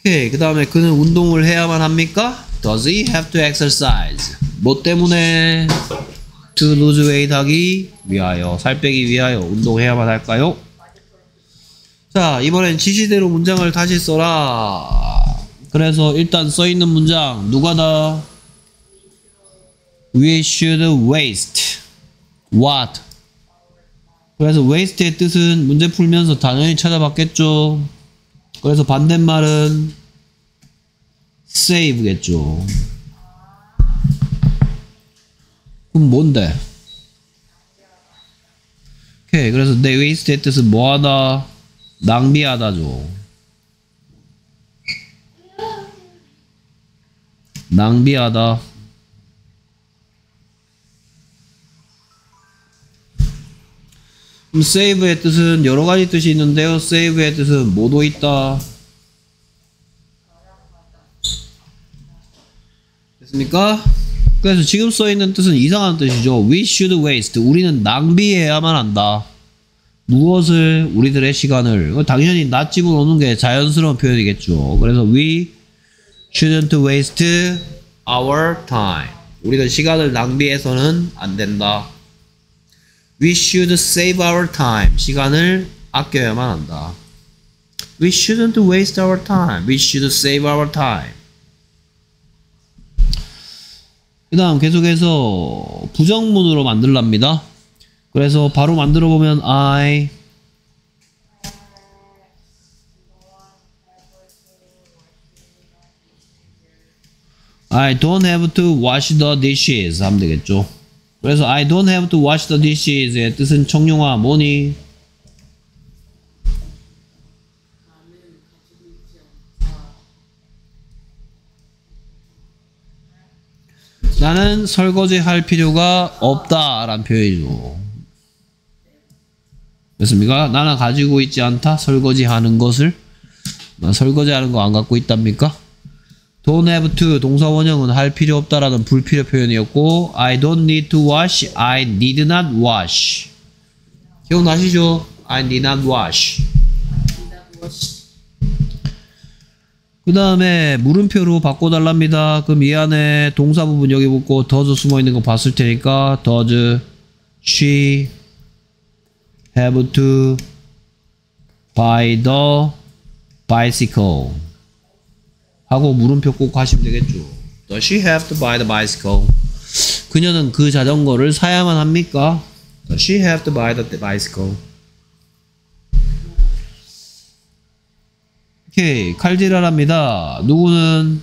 오케이. 그 다음에 그는 운동을 해야만 합니까? Does he have to exercise? 뭐 때문에? To lose weight 하기 위하여, 살 빼기 위하여 운동해야만 할까요? 자, 이번엔 지시대로 문장을 다시 써라. 그래서 일단 써 있는 문장, 누가 다? We should waste. What? 그래서 waste의 뜻은 문제 풀면서 당연히 찾아봤겠죠. 그래서 반대말은 save겠죠. 그럼 뭔데? 오케이. 그래서 내 waste의 뜻은 뭐하다? 낭비하다죠. 낭비하다. 그럼 save의 뜻은 여러 가지 뜻이 있는데요. save의 뜻은 뭐도 있다. 됐습니까? 그래서 지금 써 있는 뜻은 이상한 뜻이죠. We should waste. 우리는 낭비해야만 한다. 무엇을 우리들의 시간을 당연히 나 집어넣는 게 자연스러운 표현이겠죠. 그래서 we shouldn't waste our time. 우리는 시간을 낭비해서는 안 된다. We should save our time. 시간을 아껴야만 한다. We shouldn't waste our time. We should save our time. 그 다음 계속해서 부정문으로 만들랍니다. 그래서 바로 만들어 보면 I I don't have to wash the dishes 하면 되겠죠. 그래서 I don't have to wash the dishes의 뜻은 청룡아 뭐니? 나는 설거지 할 필요가 없다 라는 표현이죠. 됐습니까? 나는 가지고 있지 않다. 설거지 하는 것을. 나 설거지 하는 거 안 갖고 있답니까? don't have to 동사 원형은 할 필요 없다라는 불필요 표현이었고 I don't need to wash. I need not wash. 기억나시죠? I need not wash. 그 다음에 물음표로 바꿔달랍니다. 그럼 이 안에 동사 부분 여기 붙고 does 숨어 있는 거 봤을 테니까 does she have to buy the bicycle 하고 물음표 꼭 하시면 되겠죠. Does she have to buy the bicycle? 그녀는 그 자전거를 사야만 합니까? Does she have to buy the bicycle? 오케이 칼질하랍니다. 누구는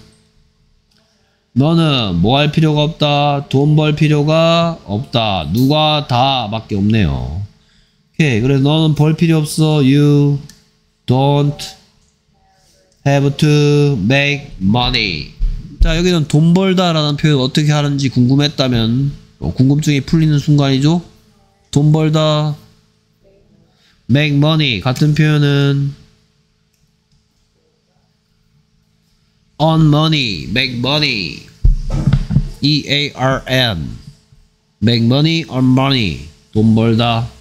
너는 뭐 할 필요가 없다. 돈 벌 필요가 없다. 누가 다 밖에 없네요. 오케이 그래서 너는 벌 필요 없어. You don't have to make money. 자 여기는 돈 벌다라는 표현 어떻게 하는지 궁금했다면 어, 궁금증이 풀리는 순간이죠. 돈 벌다 make money 같은 표현은 earn money, make money. E A R N. make money, earn money. 돈 벌다.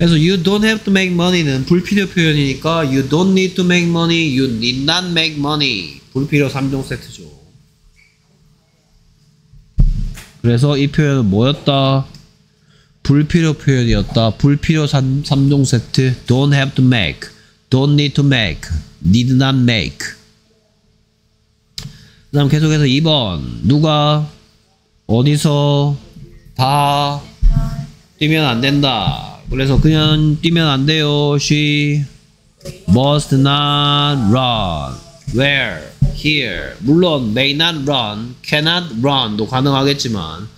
그래서 you don't have to make money는 불필요 표현이니까 you don't need to make money, you need not make money. 불필요 3종 세트죠. 그래서 이 표현은 뭐였다? 불필요 표현이었다. 불필요 3, 3종 세트. don't have to make, don't need to make, need not make. 그 다음 계속해서 2번. 누가 어디서 다 뛰면 안 된다. 그래서 그냥 뛰면 안 돼요. She must not run. Where? Here. 물론 may not run, cannot run도 가능하겠지만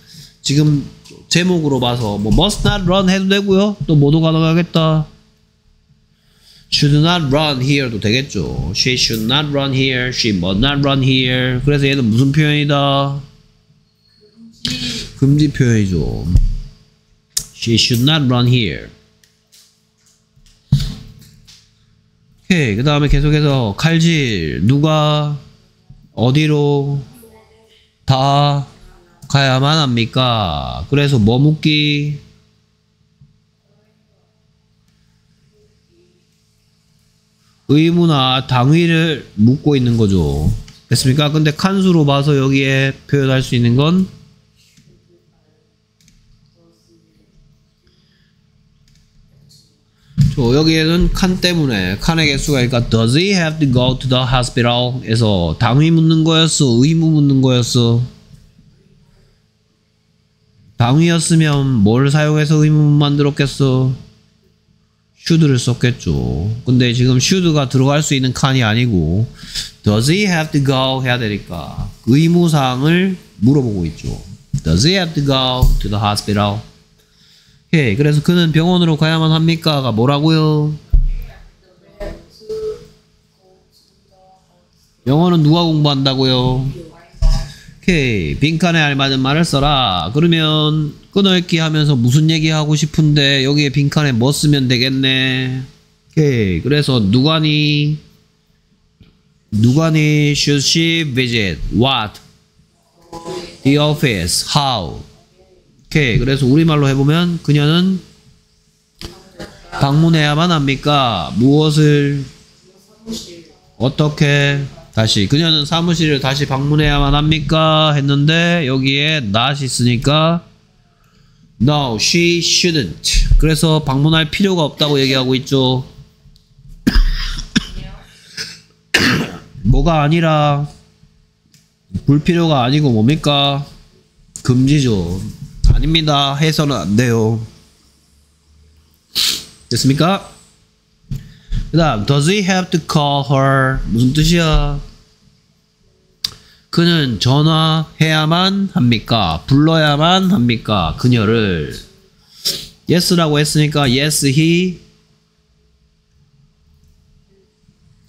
지금 제목으로 봐서 뭐 must not run 해도 되고요. 또 뭐도 가능하겠다. should not run here도 되겠죠. She should not run here. She must not run here. 그래서 얘는 무슨 표현이다? 금지 표현이죠. She should not run here. 오케이. 그 다음에 계속해서 칼질. 누가 어디로 다 가야만 합니까? 그래서 뭐 묻기? 의무나 당위를 묻고 있는 거죠. 됐습니까? 근데 칸수로 봐서 여기에 표현할 수 있는 건 저 여기에는 칸 때문에 칸의 개수가 그러니까 does he have to go to the hospital 에서 당위 묻는 거였어? 의무 묻는 거였어? 당위였으면 뭘 사용해서 의무 만들었겠어? should를 썼겠죠. 근데 지금 should가 들어갈 수 있는 칸이 아니고 does he have to go 해야 되니까 의무사항을 물어보고 있죠. does he have to go to the hospital 오케이. 그래서 그는 병원으로 가야만 합니까가 뭐라고요? 영어는 누가 공부한다고요? 오케이. 빈칸에 알맞은 말을 써라. 그러면 끊어읽기 하면서 무슨 얘기 하고 싶은데 여기에 빈칸에 뭐 쓰면 되겠네. 오케이. 그래서 누가니 누가니 should she visit? What? The office. How? 오케이. 그래서 우리말로 해보면 그녀는 방문해야만 합니까? 무엇을 어떻게 다시 그녀는 사무실을 다시 방문해야만 합니까? 했는데 여기에 not 있으니까 No, she shouldn't. 그래서 방문할 필요가 없다고 얘기하고 있죠. 뭐가 아니라 불필요가 아니고 뭡니까? 금지죠. 아닙니다. 해서는 안 돼요. 됐습니까? 그 다음, does he have to call her? 무슨 뜻이야? 그는 전화해야만 합니까? 불러야만 합니까? 그녀를 yes라고 했으니까 yes he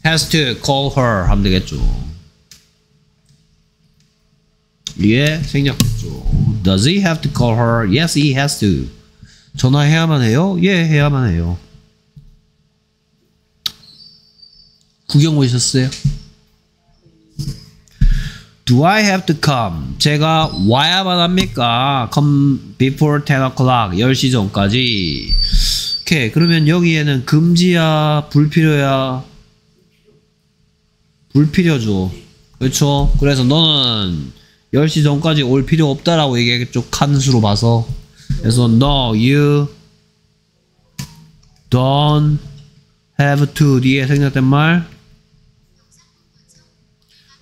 has to call her 하면 되겠죠. 예, 생략했죠. Does he have to call her? Yes, he has to. 전화해야만 해요? 예, 해야만 해요. 구경 오셨어요? Do I have to come? 제가 와야만 합니까? Come before 10 o'clock. 10시 전까지. 오케이. 그러면 여기에는 금지야, 불필요야? 불필요죠. 그렇죠? 그래서 너는 10시 전까지 올 필요 없다라고 얘기했죠. 칸수로 봐서. 그래서 no, you don't have to 뒤에 생략된 말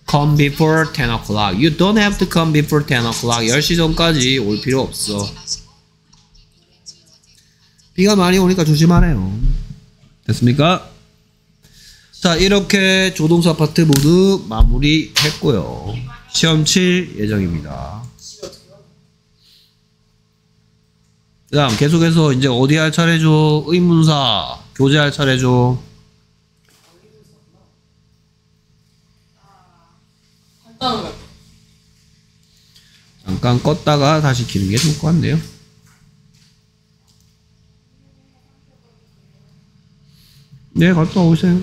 come before 10 o'clock. You don't have to come before 10 o'clock. 10시 전까지 올 필요 없어. 비가 많이 오니까 조심하래요. 됐습니까? 자, 이렇게 조동사 아파트 모두 마무리했고요. 시험 칠 예정입니다. 그 다음 계속해서 이제 어디 할 차례죠? 의문사 교재 할 차례죠. 잠깐 껐다가 다시 키는 게 좋을 것 같네요. 네, 갔다 오세요.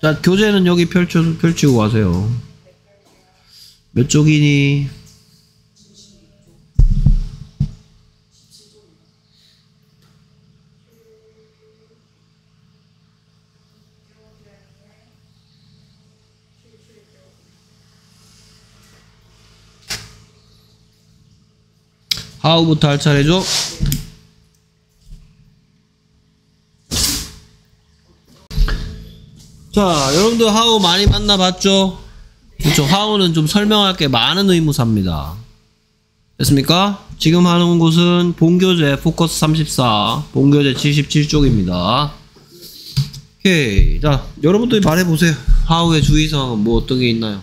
자, 교재는 여기 펼쳐, 펼치고 가세요. 몇 쪽이니? 하우부터 할 차례죠? 자, 여러분들 하우 많이 만나봤죠? 그렇죠. 하우는 좀 설명할 게 많은 의무사입니다. 됐습니까? 지금 하는 곳은 본교재 포커스 34, 본교재 77쪽입니다. 오케이. 자, 여러분들이 말해보세요. 하우의 주의사항은 뭐 어떤 게 있나요?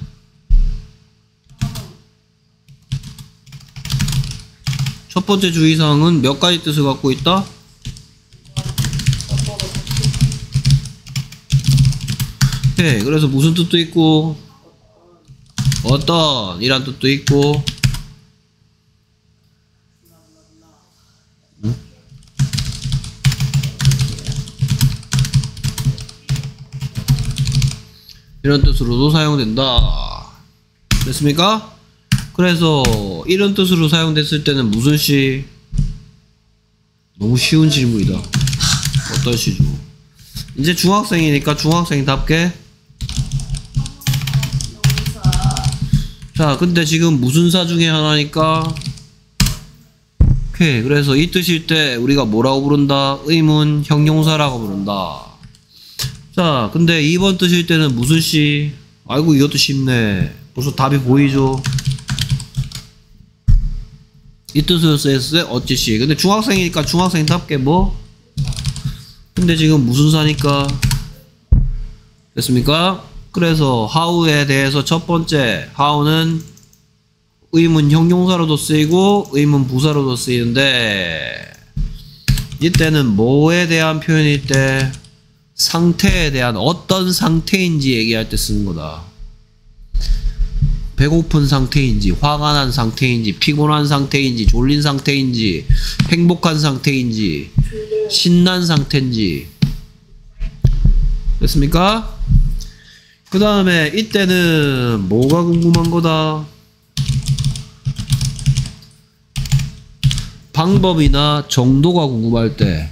첫 번째 주의사항은 몇 가지 뜻을 갖고 있다? 오케이. 그래서 무슨 뜻도 있고, 어떤 이란 뜻도 있고, 응? 이런 뜻으로도 사용된다. 됐습니까? 그래서 이런 뜻으로 사용됐을 때는 무슨 시? 너무 쉬운 질문이다. 어떤 시죠? 이제 중학생이니까 중학생답게 자 근데 지금 무슨 사 중에 하나니까 오케이 그래서 이 뜻일 때 우리가 뭐라고 부른다? 의문 형용사라고 부른다 자 근데 2번 뜻일 때는 무슨 시? 아이고 이것도 쉽네 벌써 답이 보이죠? 이 뜻으로 쓰였을 때 어찌 시 근데 중학생이니까 중학생답게 뭐? 근데 지금 무슨 사니까 됐습니까? 그래서 how에 대해서 첫 번째 how는 의문 형용사로도 쓰이고 의문 부사로도 쓰이는데 이때는 뭐에 대한 표현일 때 상태에 대한 어떤 상태인지 얘기할 때 쓰는 거다. 배고픈 상태인지, 화가 난 상태인지, 피곤한 상태인지, 졸린 상태인지, 행복한 상태인지, 신난 상태인지. 됐습니까? 그 다음에 이때는 뭐가 궁금한 거다? 방법이나 정도가 궁금할 때.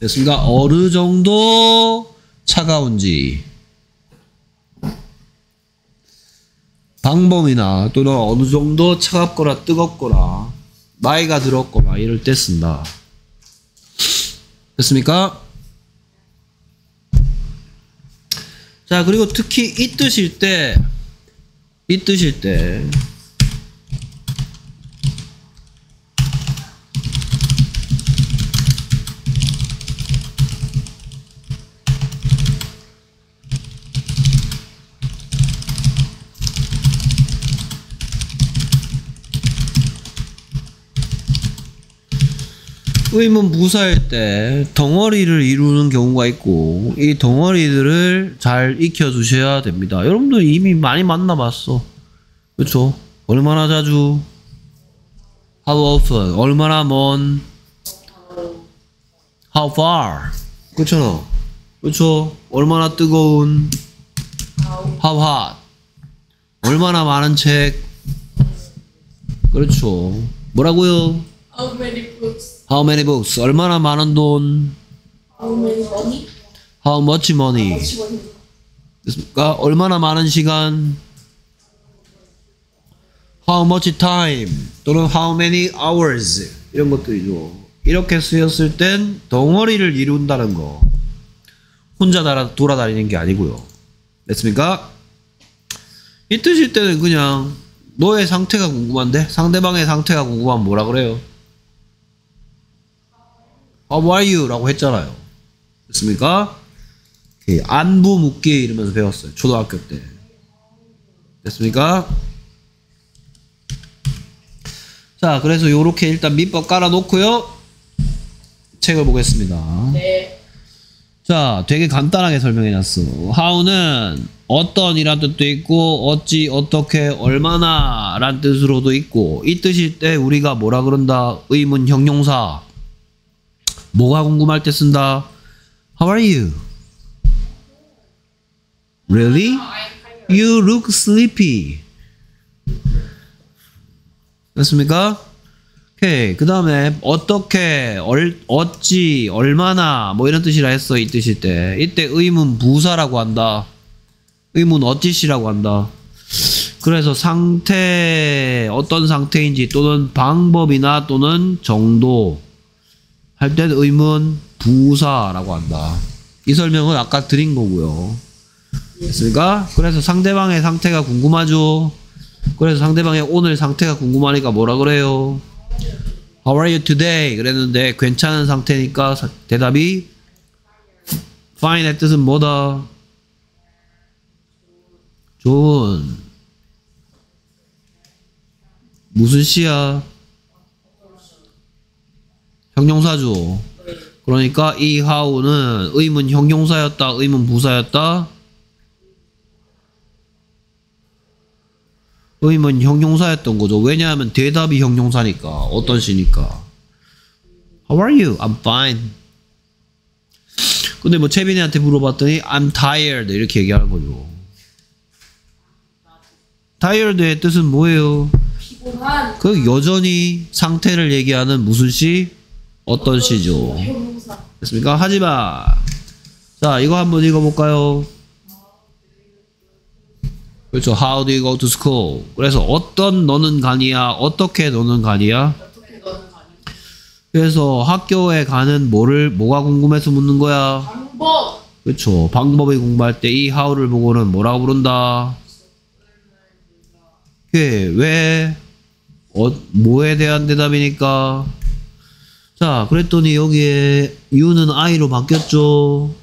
됐습니까? 어느 정도 차가운지. 방법이나 또는 어느 정도 차갑거나 뜨겁거나 나이가 들었거나 이럴 때 쓴다. 됐습니까? 자, 그리고 특히 이 뜻일 때, 이 뜻일 때, 의문 부사일 때 덩어리를 이루는 경우가 있고 이 덩어리들을 잘 익혀 두셔야 됩니다. 여러분들 이미 많이 만나봤어. 그렇죠? 얼마나 자주? How often? 얼마나 먼? How far? 그렇잖아. 그렇죠? 얼마나 뜨거운? How hot? 얼마나 많은 책? 그렇죠. 뭐라고요? How many books? How many books? 얼마나 많은 돈? How many money? How much money? 됐습니까? 얼마나 많은 시간? How much time? 또는 how many hours? 이런 것들이죠. 이렇게 쓰였을 땐 덩어리를 이룬다는 거. 혼자 돌아다니는 게 아니고요. 됐습니까? 이 뜻일 때는 그냥 너의 상태가 궁금한데 상대방의 상태가 궁금하면 뭐라 그래요? How are you? 라고 했잖아요. 됐습니까? 그 안부 묻기 이러면서 배웠어요. 초등학교 때. 됐습니까? 자, 그래서 요렇게 일단 민법 깔아놓고요. 책을 보겠습니다. 네. 자, 되게 간단하게 설명해놨어. how는 어떤 이란 뜻도 있고, 어찌, 어떻게, 얼마나 란 뜻으로도 있고, 이 뜻일 때 우리가 뭐라 그런다? 의문 형용사. 뭐가 궁금할 때 쓴다? How are you? Really? You look sleepy. 됐습니까? 오케이. 그 다음에, 어떻게, 얼, 어찌, 얼마나, 뭐 이런 뜻이라 했어, 이 뜻일 때. 이때 의문 부사라고 한다. 의문 어찌시라고 한다. 그래서 상태, 어떤 상태인지 또는 방법이나 또는 정도 할 때는 의문 부사라고 한다. 이 설명은 아까 드린 거고요. 됐습니까? 그래서 상대방의 상태가 궁금하죠? 그래서 상대방의 오늘 상태가 궁금하니까 뭐라 그래요? How are you today? 그랬는데 괜찮은 상태니까 사- 대답이 fine의 뜻은 뭐다? 좋은 무슨 시야? 형용사죠. 그러니까 이 how는 의문 형용사였다, 의문 부사였다. 의문 형용사였던 거죠. 왜냐하면 대답이 형용사니까 어떤 시니까. How are you? I'm fine. 근데 뭐 채빈이한테 물어봤더니 I'm tired 이렇게 얘기하는 거죠. tired의 뜻은 뭐예요? 그 여전히 상태를 얘기하는 무슨 시? 어떤 시죠? 됐습니까? 하지마. 자, 이거 한번 읽어볼까요? 그렇죠. How do you go to school? 그래서 어떤 너는 가니야? 어떻게 너는 가니야? 그래서 학교에 가는 뭐를 뭐가 궁금해서 묻는 거야? 방법. 그렇죠. 방법이 궁금할 때 이 how를 보고는 뭐라고 부른다? 왜? 어, 뭐에 대한 대답이니까? 자, 그랬더니 여기에 you는 I로 바뀌었죠.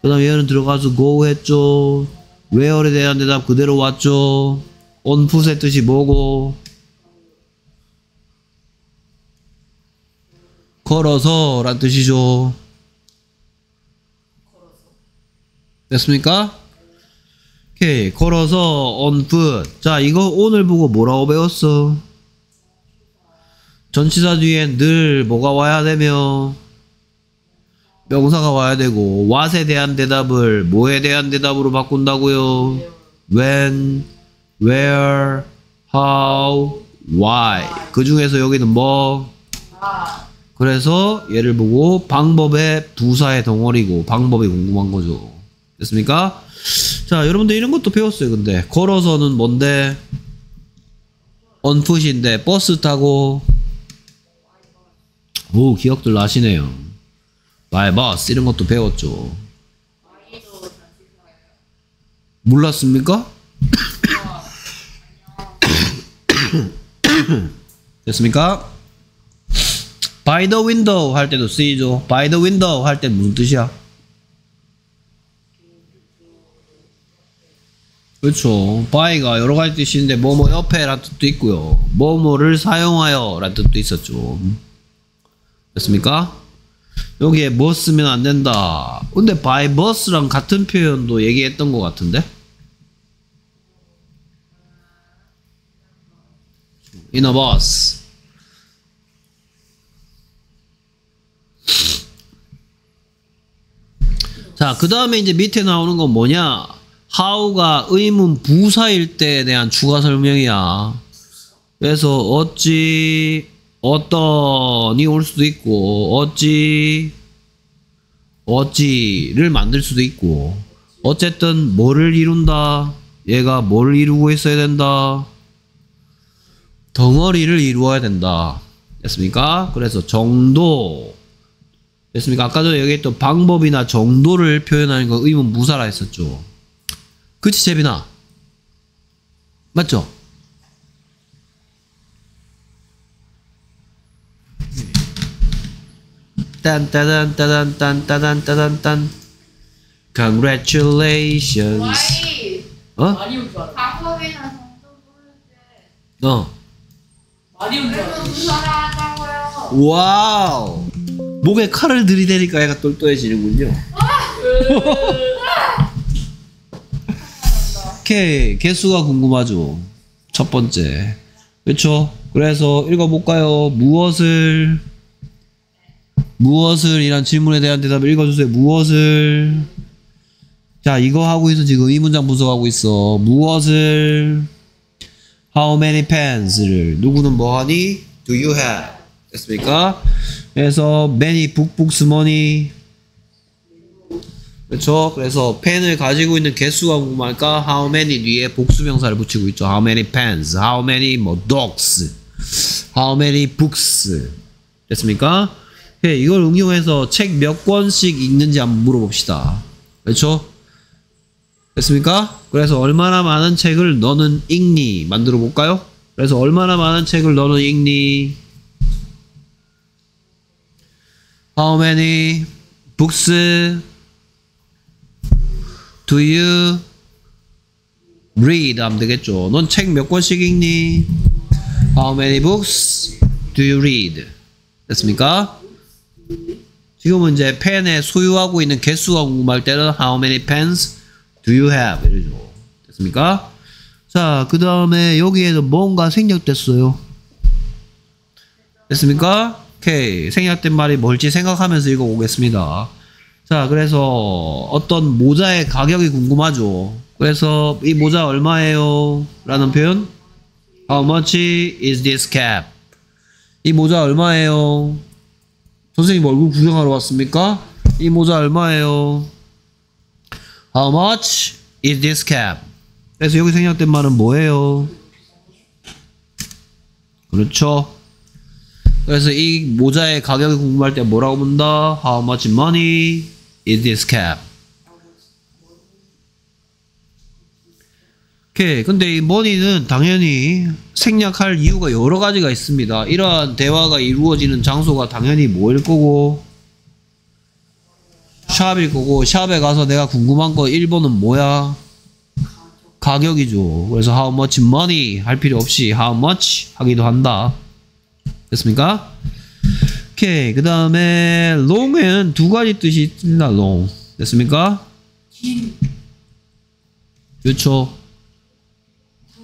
그 다음에 얘는 들어가서 go 했죠. where에 대한 대답 그대로 왔죠. on foot의 뜻이 뭐고? 걸어서 란 뜻이죠. 됐습니까? 오케이. 걸어서 on foot. 자, 이거 오늘 보고 뭐라고 배웠어? 전치사 뒤엔 늘 뭐가 와야 되며 명사가 와야 되고 what에 대한 대답을 뭐에 대한 대답으로 바꾼다고요? when, where, how, why. 그 중에서 여기는 뭐? 아. 그래서 얘를 보고 방법의 부사의 덩어리고 방법이 궁금한 거죠. 됐습니까? 자, 여러분들 이런 것도 배웠어요. 근데 걸어서는 뭔데? 언풋인데 버스 타고 오 기억들 나시네요. by bus 이런 것도 배웠죠. 몰랐습니까? 됐습니까? by the window 할 때도 쓰이죠. by the window 할 때 무슨 뜻이야? 그렇죠. by가 여러 가지 뜻이 있는데 뭐뭐 옆에란 뜻도 있고요. 뭐뭐를 사용하여 란 뜻도 있었죠. 됐습니까? 여기에 뭐 쓰면 안 된다. 근데 by bus랑 같은 표현도 얘기했던 것 같은데? a bus. 자, 그 다음에 이제 밑에 나오는 건 뭐냐? how가 의문 부사일 때에 대한 추가 설명이야. 그래서 어찌, 어떤이 올 수도 있고, 어찌, 어찌를 만들 수도 있고, 어쨌든 뭐를 이룬다? 얘가 뭘 이루고 있어야 된다? 덩어리를 이루어야 된다. 됐습니까? 그래서 정도. 됐습니까? 아까 전에 얘기했던 방법이나 정도를 표현하는 거 의문 무사라 했었죠. 그치, 재빈아? 맞죠? 딴따단따단딴따단따단딴. Congratulations. 어? 많이 온줄 알아. 방법이나 정도 모를 때 어 많이 온줄 알아. 그래서 무사라 하자고요. wow. 목에 칼을 들이대니까 얘가 똘똘해지는군요. 오케이. 개수가 궁금하죠. 첫 번째. 그렇죠 그래서 읽어볼까요? 무엇을 무엇을 이란 질문에 대한 대답을 읽어주세요 무엇을 자 이거 하고 있어 지금 이 문장 분석하고 있어 무엇을 How many pens를 누구는 뭐하니? Do you have? 됐습니까? 그래서 many books money 그렇죠? 그래서 펜을 가지고 있는 개수가 궁금할까? How many 뒤에 복수명사를 붙이고 있죠. How many pens? How many 뭐 dogs? How many books? 됐습니까? 예, 이걸 응용해서 책 몇 권씩 읽는지 한번 물어봅시다. 그렇죠? 됐습니까? 그래서 얼마나 많은 책을 너는 읽니? 만들어 볼까요? 그래서 얼마나 많은 책을 너는 읽니? How many books do you read? 하면 되겠죠. 넌 책 몇 권씩 읽니? How many books do you read? 됐습니까? 지금은 이제 펜에 소유하고 있는 개수가 궁금할 때는 How many pens do you have? 이러죠. 됐습니까? 자, 그 다음에 여기에도 뭔가 생략됐어요. 됐습니까? 오케이. 생략된 말이 뭘지 생각하면서 읽어보겠습니다. 자, 그래서 어떤 모자의 가격이 궁금하죠. 그래서 이 모자 얼마예요? 라는 표현. How much is this cap? 이 모자 얼마예요? 선생님 얼굴 구경하러 왔습니까? 이 모자 얼마예요? How much is this cap? 그래서 여기 생략된 말은 뭐예요? 그렇죠. 그래서 이 모자의 가격이 궁금할 때 뭐라고 묻는다? How much money is this cap? 오케이. 근데 이 money는 당연히 생략할 이유가 여러 가지가 있습니다. 이러한 대화가 이루어지는 장소가 당연히 뭐일 거고 샵일 거고 샵에 가서 내가 궁금한 거 1번은 뭐야? 가격이죠. 그래서 how much money 할 필요 없이 how much 하기도 한다. 됐습니까? 오케이. 그 다음에 long은 두 가지 뜻이 있습니다. long. 됐습니까? 그렇죠.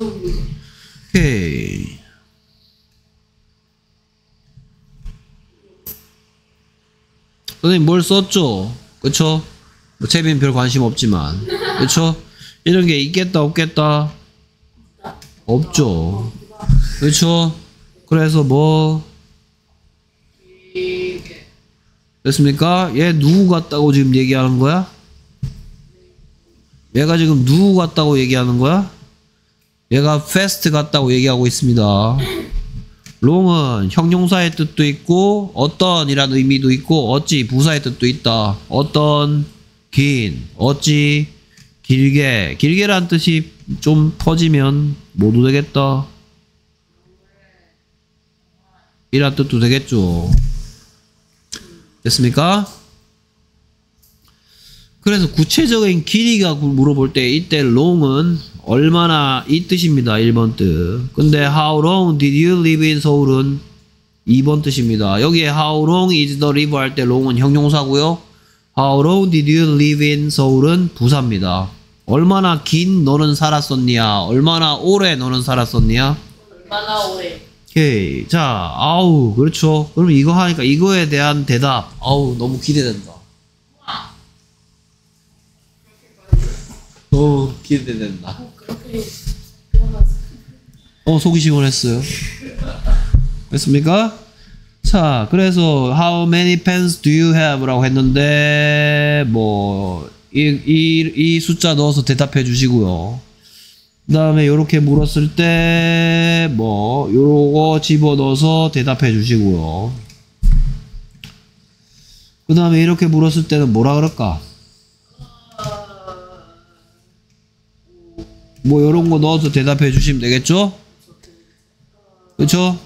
오케이. 선생님 뭘 썼죠? 그쵸? 뭐 채빈 별 관심 없지만 그쵸? 이런 게 있겠다 없겠다? 없죠 그쵸? 그래서 뭐 됐습니까? 얘 누구 같다고 지금 얘기하는 거야? 얘가 지금 누구 같다고 얘기하는 거야? 얘가 fast 같다고 얘기하고 있습니다. 롱은 형용사의 뜻도 있고 어떤이라는 의미도 있고 어찌 부사의 뜻도 있다. 어떤 긴 어찌 길게 길게란 뜻이 좀 퍼지면 모두 되겠다. 이란 뜻도 되겠죠. 됐습니까? 그래서 구체적인 길이가 물어볼 때 이때 long은 얼마나 이 뜻입니다. 1번 뜻. 근데 how long did you live in 서울은 2번 뜻입니다. 여기에 how long is the live 할 때 long은 형용사고요. How long did you live in 서울은 부사입니다. 얼마나 긴 너는 살았었냐? 얼마나 오래 너는 살았었냐? 얼마나 오래? 오케이. 자, 아우, 그렇죠. 그럼 이거 하니까 이거에 대한 대답. 아우, 너무 기대된다. 어, 기대된다. 그렇게 어, 속이 시원했어요. 됐습니까? 자, 그래서 how many pens do you have? 라고 했는데 뭐 이, 이, 이 숫자 넣어서 대답해 주시고요. 그 다음에 요렇게 물었을 때 뭐 요거 집어 넣어서 대답해 주시고요. 그 다음에 이렇게 물었을 때는 뭐라 그럴까? 뭐 요런 거 넣어서 대답해 주시면 되겠죠? 그쵸?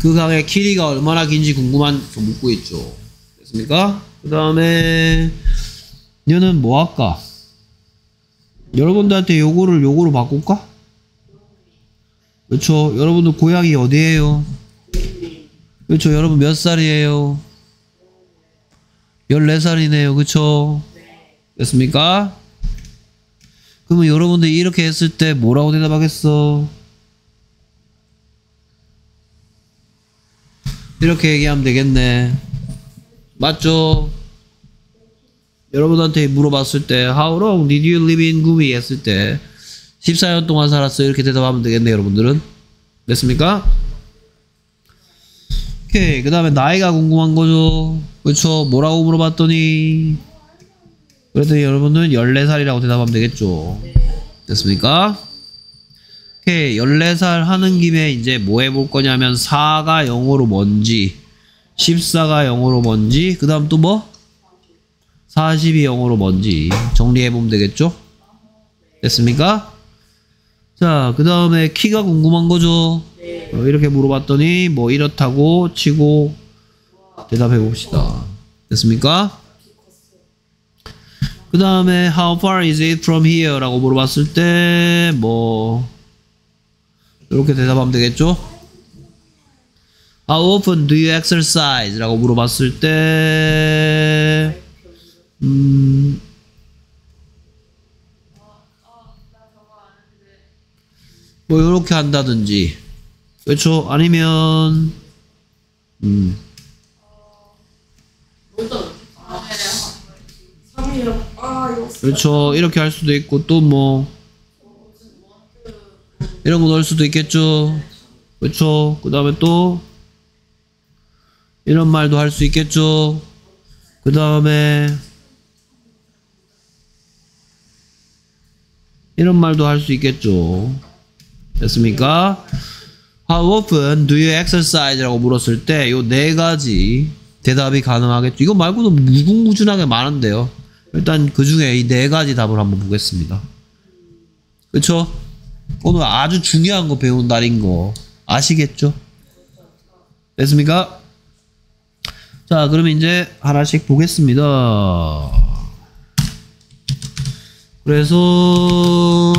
그 강의 길이가 얼마나 긴지 궁금한 저 묻고 있죠. 됐습니까? 그 다음에 얘는 뭐 할까? 여러분들한테 요거를 요거로 바꿀까? 그렇죠. 여러분들 고향이 어디예요? 그렇죠. 여러분 몇 살이에요? 14살이네요. 그렇죠? 됐습니까? 그러면 여러분들이 이렇게 했을 때 뭐라고 대답하겠어? 이렇게 얘기하면 되겠네. 맞죠? 여러분한테 물어봤을 때 How long did you live in 구미 했을 때 14년 동안 살았어 이렇게 대답하면 되겠네 여러분들은 됐습니까? 오케이 그 다음에 나이가 궁금한 거죠 그쵸 뭐라고 물어봤더니 그랬더니 여러분은 14살이라고 대답하면 되겠죠 됐습니까? 오케이 14살 하는 김에 이제 뭐 해볼 거냐면 4가 0으로 뭔지 14가 0으로 뭔지 그 다음 또 뭐? 40이 0으로 뭔지 정리해보면 되겠죠? 됐습니까? 자, 그 다음에 키가 궁금한 거죠? 어, 이렇게 물어봤더니 뭐 이렇다고 치고 대답해 봅시다. 됐습니까? 그 다음에 how far is it from here? 라고 물어봤을 때 뭐 이렇게 대답하면 되겠죠? How often do you exercise? 라고 물어봤을 때 음, 뭐 이렇게 한다든지 그렇죠 아니면 음 그렇죠 이렇게 할 수도 있고 또 뭐 이런 거 넣을 수도 있겠죠 그렇죠 그 다음에 또 이런 말도 할 수 있겠죠 그 다음에 이런 말도 할 수 있겠죠. 됐습니까? How often do you exercise? 라고 물었을 때요네 가지 대답이 가능하겠죠. 이거 말고도 무궁무진하게 많은데요. 일단 그 중에 이 네 가지 답을 한번 보겠습니다. 그쵸? 오늘 아주 중요한 거 배운 날인 거 아시겠죠? 됐습니까? 자, 그러면 이제 하나씩 보겠습니다. 그래서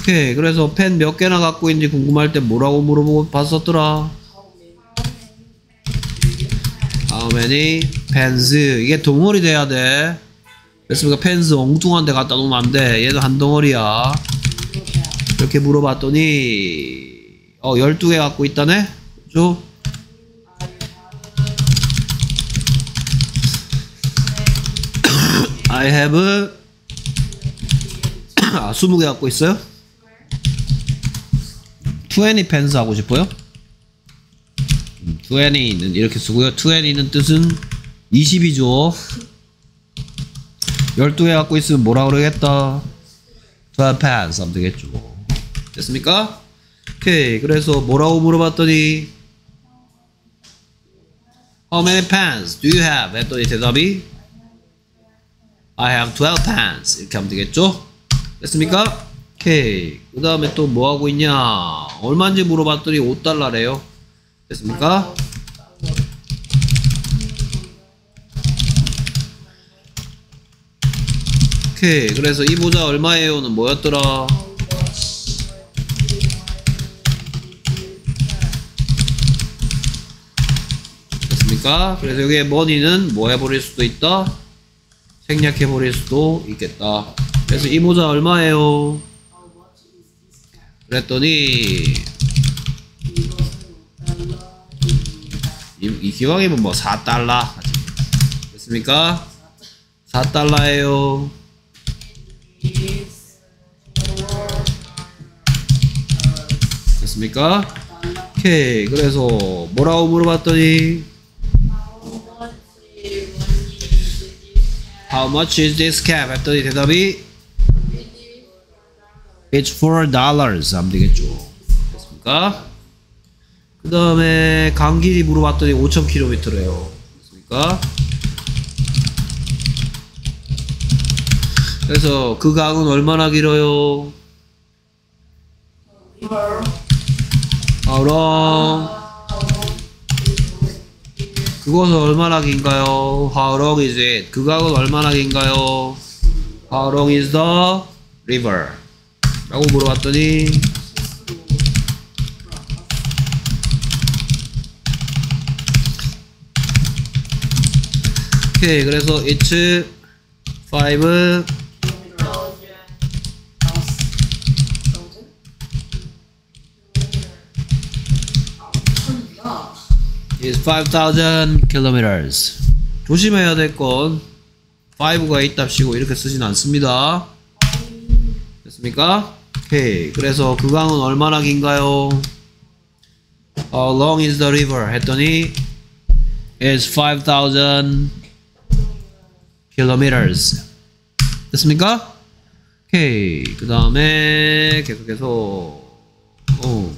오케이 그래서 펜 몇 개나 갖고 있는지 궁금할 때 뭐라고 물어보고 봤었더라 many pens 이게 덩어리 돼야 돼 그랬습니까 펜스 엉뚱한 데 갖다 놓으면 안돼 얘도 한 덩어리야 이렇게 물어봤더니 어 12개 갖고 있다네 그죠? I have 아, 20개 갖고 있어요? 20 pens 하고 싶어요? 20는 이렇게 쓰고요. 20는 뜻은 20이죠. 12개 갖고 있으면 뭐라 그러겠다? 12 pens 하면 되겠죠. 됐습니까? 오케이. 그래서 뭐라고 물어봤더니 How many pens do you have? 했더니 대답이 I have 12 pens 이렇게 하면 되겠죠? 됐습니까? 오케이 그 다음에 또 뭐 하고 있냐 얼마인지 물어봤더니 5달러래요 됐습니까? 오케이. 그래서 이 모자 얼마예요는 뭐였더라? 됐습니까? 그래서 여기에 머니는 뭐 해버릴 수도 있다? 생략해버릴 수도 있겠다. 그래서 이 모자 얼마예요? 그랬더니 기왕이면 뭐 4달러 하지. 됐습니까? 4달러예요. 됐습니까? 오케이. 그래서 뭐라고 물어봤더니 How much is this cap? 했더니 대답이 It's four dollars 하면 되겠죠. 됐습니까? 그 다음에 강 길이 물어봤더니 5,000km래요. 됐습니까? 그래서 그 강은 얼마나 길어요? How long? 그것은 얼마나 긴가요? How long is it? 그 강은 얼마나 긴가요? How long is the river? 라고 물어봤더니 오케이 그래서 it's 5 is 5,000 kilometers. 조심해야 될 건 5가 있답시고 이렇게 쓰진 않습니다. 됐습니까? 오케이. 그래서 그 강은 얼마나 긴가요? How long is the river? 했더니 is 5,000 kilometers. 됐습니까? 오케이. 그 다음에 계속해서 어.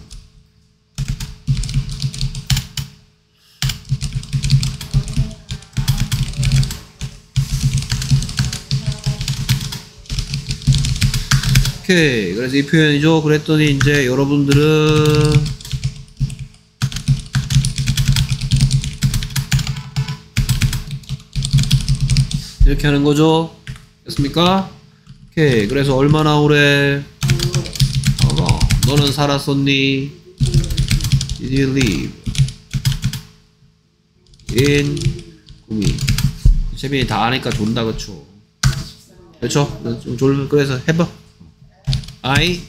오케이. 그래서 이 표현이죠. 그랬더니 이제 여러분들은 이렇게 하는 거죠. 됐습니까? 오케이. 그래서 얼마나 오래 어, 너는 살았었니? Did you live in 구미? 재민이 다 아니까 존다 그쵸? 졸 그래서 해봐. I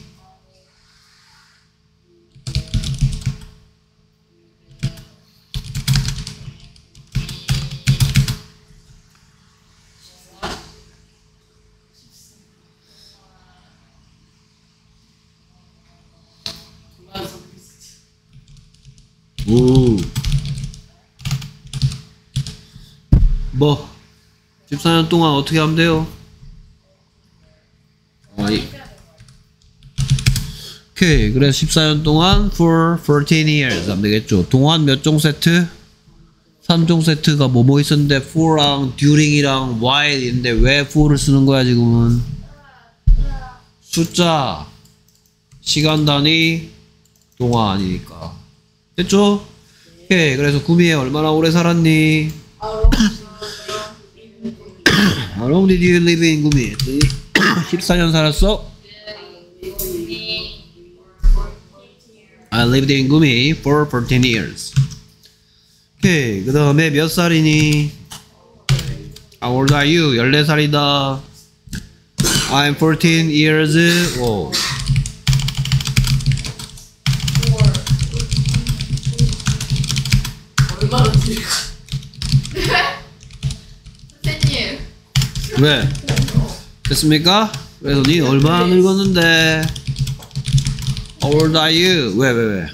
오. 뭐 14년 동안 어떻게 하면 돼요? 아, 이- 오케이. 그래서 14년 동안 for 14 years 하면 되겠죠. 동안 몇 종 세트? 3종 세트가 뭐뭐 있었는데 for랑 during이랑 while인데 왜 for를 쓰는 거야 지금은? 숫자, 시간 단위, 동안이니까. 됐죠? 오케이. 그래서 구미에 얼마나 오래 살았니? How long did you live in 구미? 14년 살았어? I lived in 구미 for 14 years. 오케이. 그 다음에 몇 살이니? How old are you? 14살이다. I'm 14 years old. 왜? 됐습니까? 그래서 니 얼마나 늙었는데? How old are you? 왜, 왜, 왜?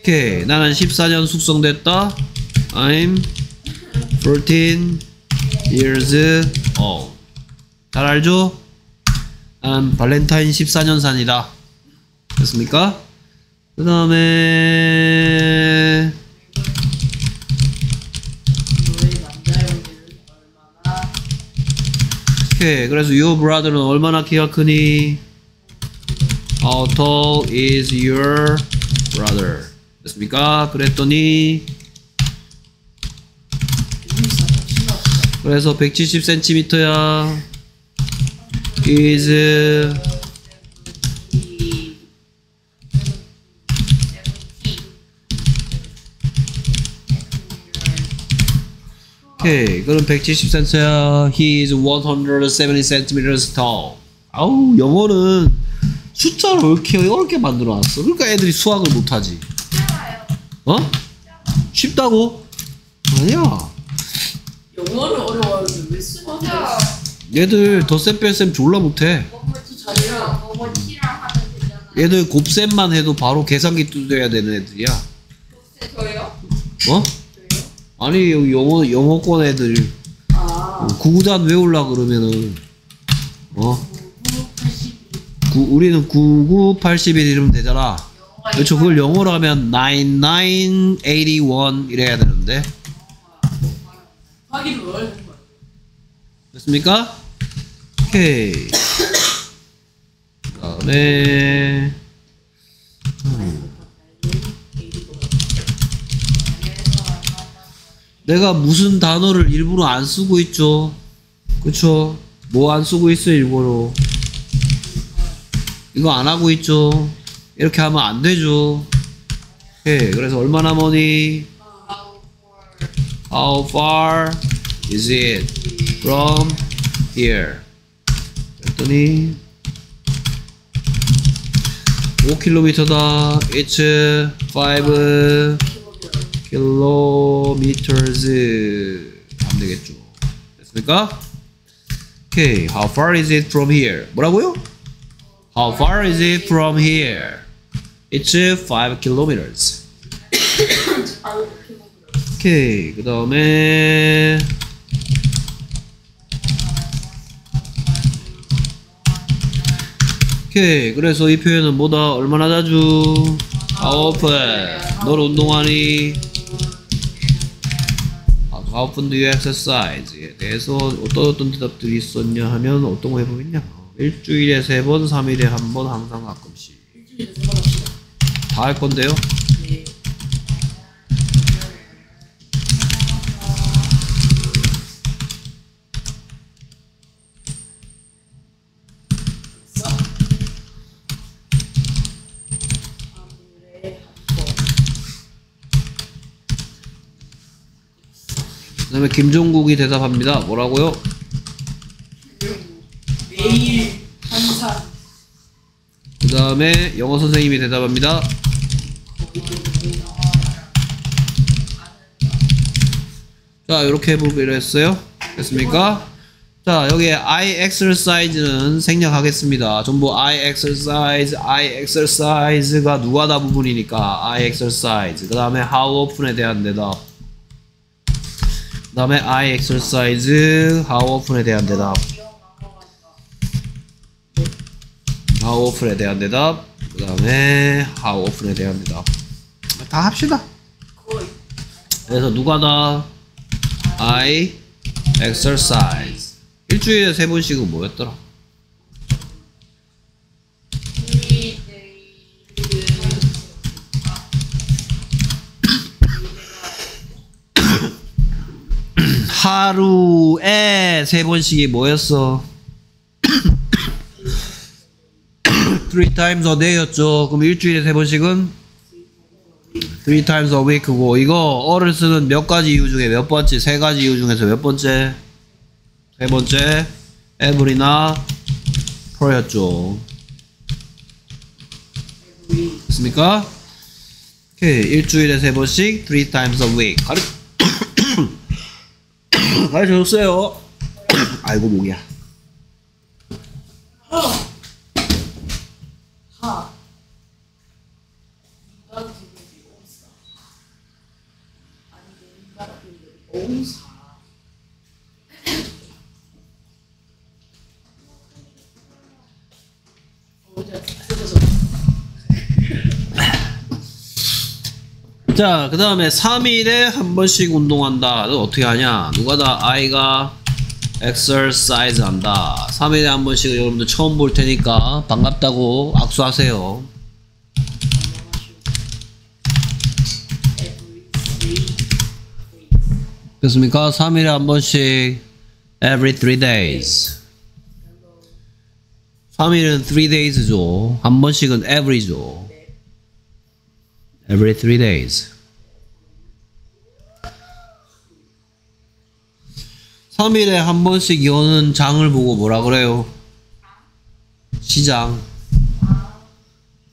오케이. 나는 14년 숙성됐다. I'm 14 years old. 잘 알죠? 난 발렌타인 14년산이다. 됐습니까? 그 다음에, 오케이. 그래서 your brother는 얼마나 키가 크니? How tall is your brother? 됐습니까? 그랬더니 그래서 170cm야. is 오케이 그럼 170cm야 he is 170cm tall 아우 영어는 숫자를 왜 이렇게 어렵게 만들어놨어 그러니까 애들이 수학을 못하지 어? 쉽다고? 아니야 영어를 어려워하는데 왜 수학을 얘들 덧셈 뺄셈 졸라 못해. 얘들 곱셈만 해도 바로 계산기 두드려야 되는 애들이야 혹시 저요? 어? 아니 여기 영어 영어권 애들 아 구구단 외울라 그러면은 어? 구, 우리는 9981 이러면 되잖아 그렇죠 그걸 영어로 하면 9981 이래야 되는데? 됐습니까? 오케이 그 다음에 내가 무슨 단어를 일부러 안 쓰고 있죠? 그쵸? 뭐 안 쓰고 있어 일부러? 이거 안 하고 있죠? 이렇게 하면 안 되죠? 오케이 그래서 얼마나 머니? How far is it from here? 그랬더니 5km다. It's 5 kilometers. 하면 되겠죠. 됐습니까? 오케이. How far is it from here? 뭐라고요? How far is it from here? It's 5 kilometers. 오케이 그 다음에 오케이 그래서 이 표현은 뭐다 얼마나 자주 How often 널 운동하니 How often do you exercise에 대해서 어떤 어떤 대답들이 있었냐 하면 어떤 거 해보겠냐? 어, 일주일에 세 번, 3일에 한 번 항상 가끔씩. 다 할 건데요 다음에 김종국이 대답합니다 뭐라고요? 매일 항상 그 다음에 영어 선생님이 대답합니다. 자, 이렇게 해보기로 했어요. 됐습니까? 자, 여기에 I exercise는 생략하겠습니다. 전부 I exercise, I exercise가 누가 다 부분이니까 I exercise. 그 다음에 how often에 대한 대답. 그 다음에 I exercise, how often에 대한 대답. how often에 대한 대답. 그 다음에 how often에 대한 대답. 다 합시다. 그래서 누가 다 I exercise 일주일에 세 번씩은 뭐였더라? 하루에 세 번씩이 뭐였어? Three times a day였죠. 그럼 일주일에 세 번씩은 Three times a week고 이거 어를 쓰는 몇 가지 이유 중에 몇 번째? 세 가지 이유 중에서 몇 번째? 세 번째 every나 pro였죠. 됐습니까? 오케이 일주일에 세 번씩 three times a week 가르 가르쳐줬어요. 아이고 목이야. 자, 그 다음에 3일에 한 번씩 운동한다. 너 어떻게 하냐? 누가 다 아이가 exercise 한다. 3일에 한 번씩 여러분들 처음 볼 테니까 반갑다고 악수하세요. 됐습니까? 3일에 한 번씩 every three days. 3일은 three days죠. 한 번씩은 every죠. every three days. 3일에 한 번씩 여는 장을 보고 뭐라 그래요? 시장.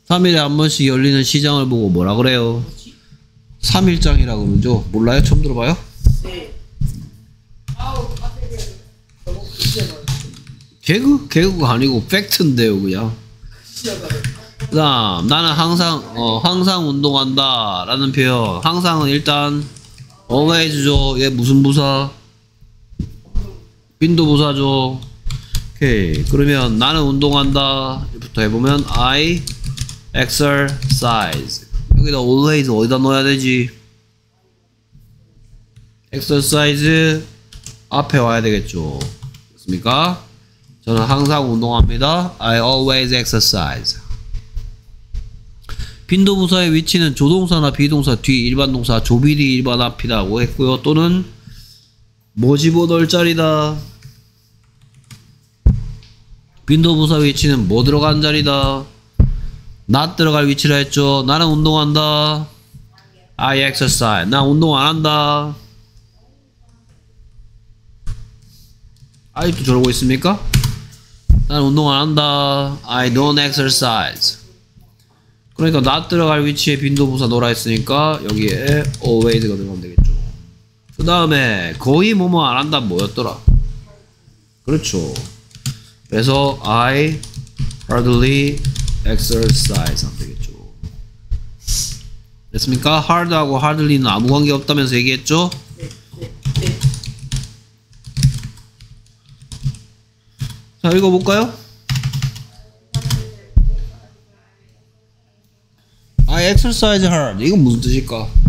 3일에 한 번씩 열리는 시장을 보고 뭐라 그래요? 3일장이라고 그러죠. 몰라요? 처음 들어봐요? 개그? 개그가 아니고 팩트인데요, 그냥. 그다음 나는 항상 어 항상 운동한다 라는 표현 항상은 일단 always죠 얘 무슨 부사 빈도 부사죠. 오케이. 그러면 나는 운동한다. 부터 해보면 I exercise. 여기다 always 어디다 넣어야 되지? Exercise 앞에 와야 되겠죠. 됐습니까? 저는 항상 운동합니다. I always exercise. 빈도부사의 위치는 조동사나 비동사 뒤 일반 동사 조비디 일반 앞이라고 했고요. 또는 뭐 집어넣을 자리다. 빈도 부사 위치는 뭐 들어간 자리다. not 들어갈 위치라 했죠. 나는 운동한다. I exercise. 나 운동 안 한다. 아직도 저러고 있습니까? 난 운동 안 한다. I don't exercise. 그러니까 not 들어갈 위치에 빈도부사 놓으라 했으니까 여기에 always가 들어가면 되겠죠. 그 다음에 거의 뭐뭐 안 한다 뭐였더라? 그렇죠. 그래서 I hardly exercise 하면 되겠죠. 됐습니까? hard하고 hardly는 아무 관계 없다면서 얘기했죠? 자 읽어볼까요? I exercise hard. 이건 무슨 뜻일까?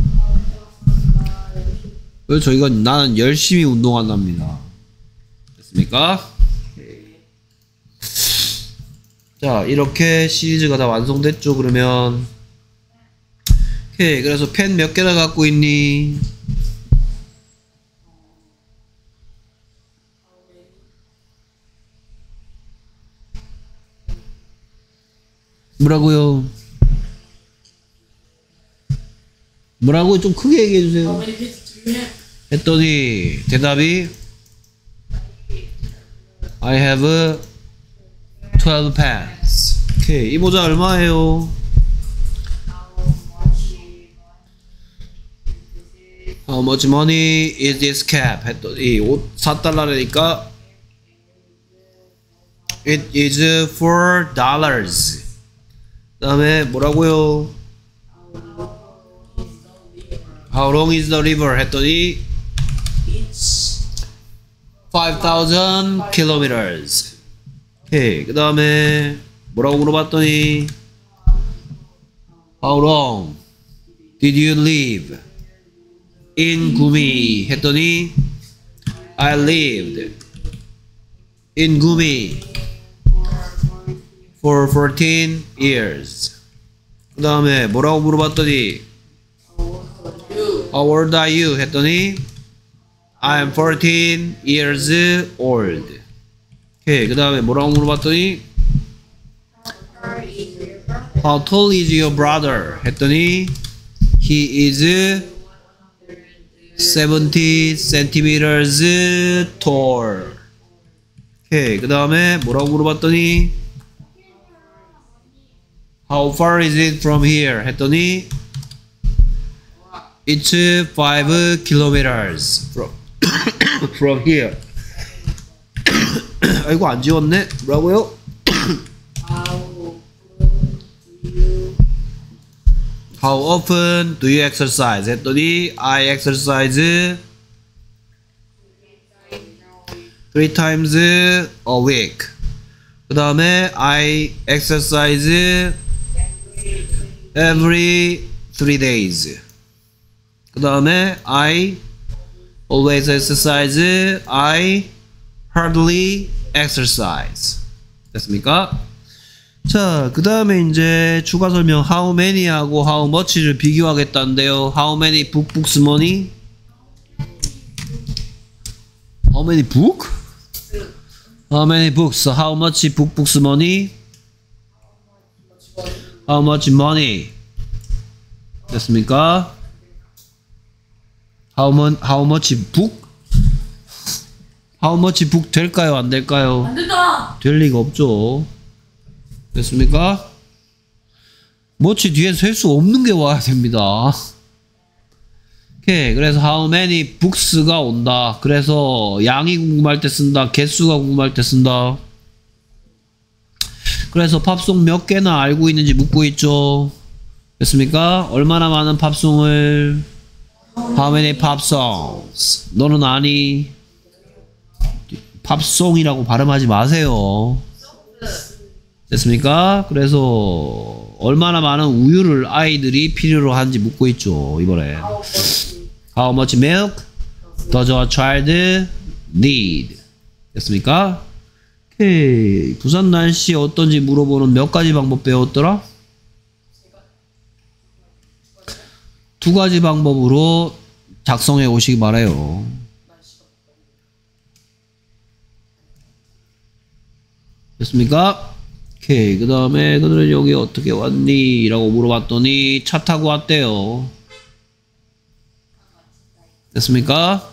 왜 저희가 나는 열심히 운동한답니다. 됐습니까? 자 이렇게 시리즈가 다 완성됐죠. 그러면 오케이 그래서 펜 몇 개나 갖고 있니? 뭐라고요? 뭐라고 좀 크게 얘기해 주세요. 했더니 대답이 I have 12 pens. 오케이. 이 모자 얼마예요? How much money is this cap? 했더니 옷 4달러라니까 It is 4 dollars. 그 다음에 뭐라고요? How long is the river? 했더니 5,000 kilometers. 오케이. 그 다음에 뭐라고 물어봤더니 How long did you live in Gumi? 했더니 I lived in Gumi for 14 years. 그 다음에 뭐라고 물어봤더니 How old are you? 했더니 I'm 14 years old. 오케이. 그 다음에 뭐라고 물어봤더니 How tall is your brother? 했더니 He is 70 centimeters tall. 오케이. 그 다음에 뭐라고 물어봤더니 How far is it from here? 했더니 It's 5 kilometers from from here. 아이고 안 지웠네. 뭐라고요? How do you How often do you exercise? 했더니 I exercise three times a week. 그 다음에 I exercise every three days. 그 다음에 I always exercise. I hardly exercise. 됐습니까? 자, 그 다음에 이제 추가 설명 how many하고 how much를 비교하겠다는데요. How many book books money? How many book? How many books? How much book books money? How much money? 됐습니까? How much, how much book? How much book 될까요? 안 될까요? 안 된다. 될 리가 없죠. 됐습니까? 뭐치 뒤에 셀 수 없는 게 와야 됩니다. 오케이. 그래서 how many books가 온다. 그래서 양이 궁금할 때 쓴다. 개수가 궁금할 때 쓴다. 그래서 팝송 몇 개나 알고 있는지 묻고 있죠. 됐습니까? 얼마나 많은 팝송을 How many pop songs? 너는 아니? 팝송이라고 발음하지 마세요. 됐습니까? 그래서 얼마나 많은 우유를 아이들이 필요로 하는지 묻고 있죠. 이번에. How much milk does a child need? 됐습니까? 오케이. 부산 날씨 어떤지 물어보는 몇 가지 방법 배웠더라? 두 가지 방법으로 작성해 오시기 바래요. 됐습니까? 오케이. 그 다음에 그들은 여기 어떻게 왔니? 라고 물어봤더니 차 타고 왔대요. 됐습니까?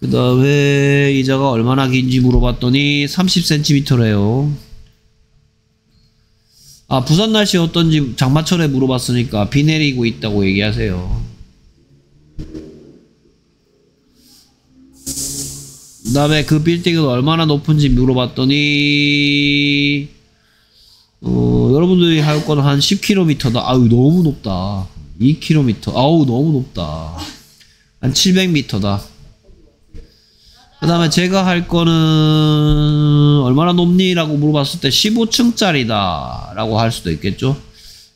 그 다음에 이자가 얼마나 긴지 물어봤더니 30cm래요. 아, 부산 날씨 어떤지 장마철에 물어봤으니까 비 내리고 있다고 얘기하세요. 그 다음에 그 빌딩은 얼마나 높은지 물어봤더니 어, 여러분들이 할 거는 한 10km다. 아유, 너무 높다. 2km. 아우, 너무 높다. 한 700m다. 그 다음에 제가 할 거는 얼마나 높니? 라고 물어봤을 때 15층짜리다. 라고 할 수도 있겠죠.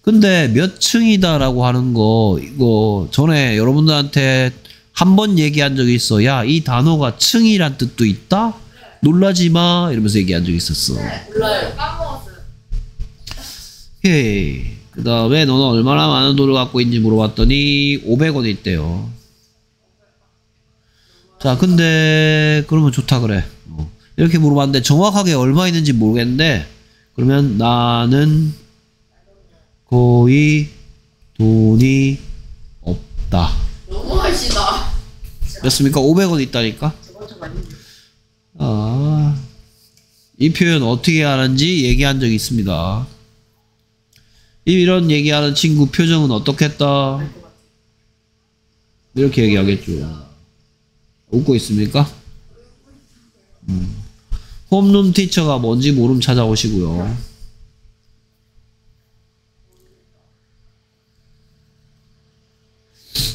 근데 몇 층이다 라고 하는 거, 이거 전에 여러분들한테 한 번 얘기한 적이 있어. 야, 이 단어가 층이란 뜻도 있다? 놀라지 마. 이러면서 얘기한 적이 있었어. 몰라요. 까먹었어요. 그 다음에 너는 얼마나 많은 돈을 갖고 있는지 물어봤더니 500원 있대요. 자, 근데 그러면 좋다 그래. 어. 이렇게 물어봤는데 정확하게 얼마 있는지 모르겠는데 그러면 나는 거의 돈이 없다. 너무 하시다. 됐습니까? 500원 있다니까? 아, 이 표현 어떻게 하는지 얘기한 적이 있습니다. 이런 얘기하는 친구 표정은 어떻겠다? 이렇게 얘기하겠죠. 웃고 있습니까? 음. homeroom teacher가 뭔지 모름 찾아오시고요.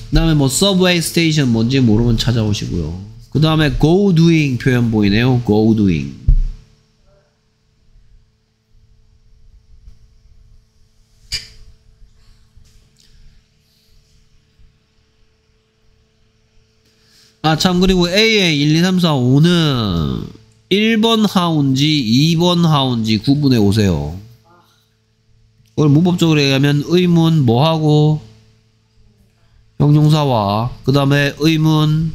그 다음에 뭐 subway station 뭔지 모르면 찾아오시고요. 그 다음에 go doing 표현 보이네요. go doing. 아, 참, 그리고 A의 1, 2, 3, 4, 5는 1번 하운지 2번 하운지 구분해 오세요. 그걸 문법적으로 얘기하면 의문 뭐하고 형용사와 그 다음에 의문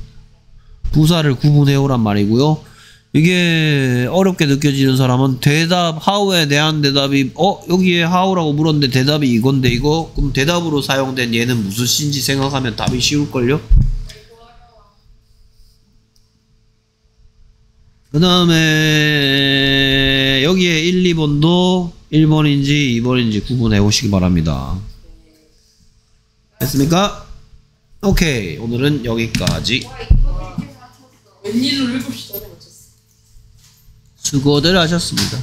부사를 구분해 오란 말이고요. 이게 어렵게 느껴지는 사람은 대답 how에 대한 대답이 어 여기에 how라고 물었는데 대답이 이건데 이거 그럼 대답으로 사용된 얘는 무슨 시인지 생각하면 답이 쉬울걸요? 그 다음에 여기에 1, 2번도 1번인지 2번인지 구분해 오시기 바랍니다. 됐습니까? 오케이 오늘은 여기까지 웬일로 7시 전에 맞췄어. 수고들 하셨습니다.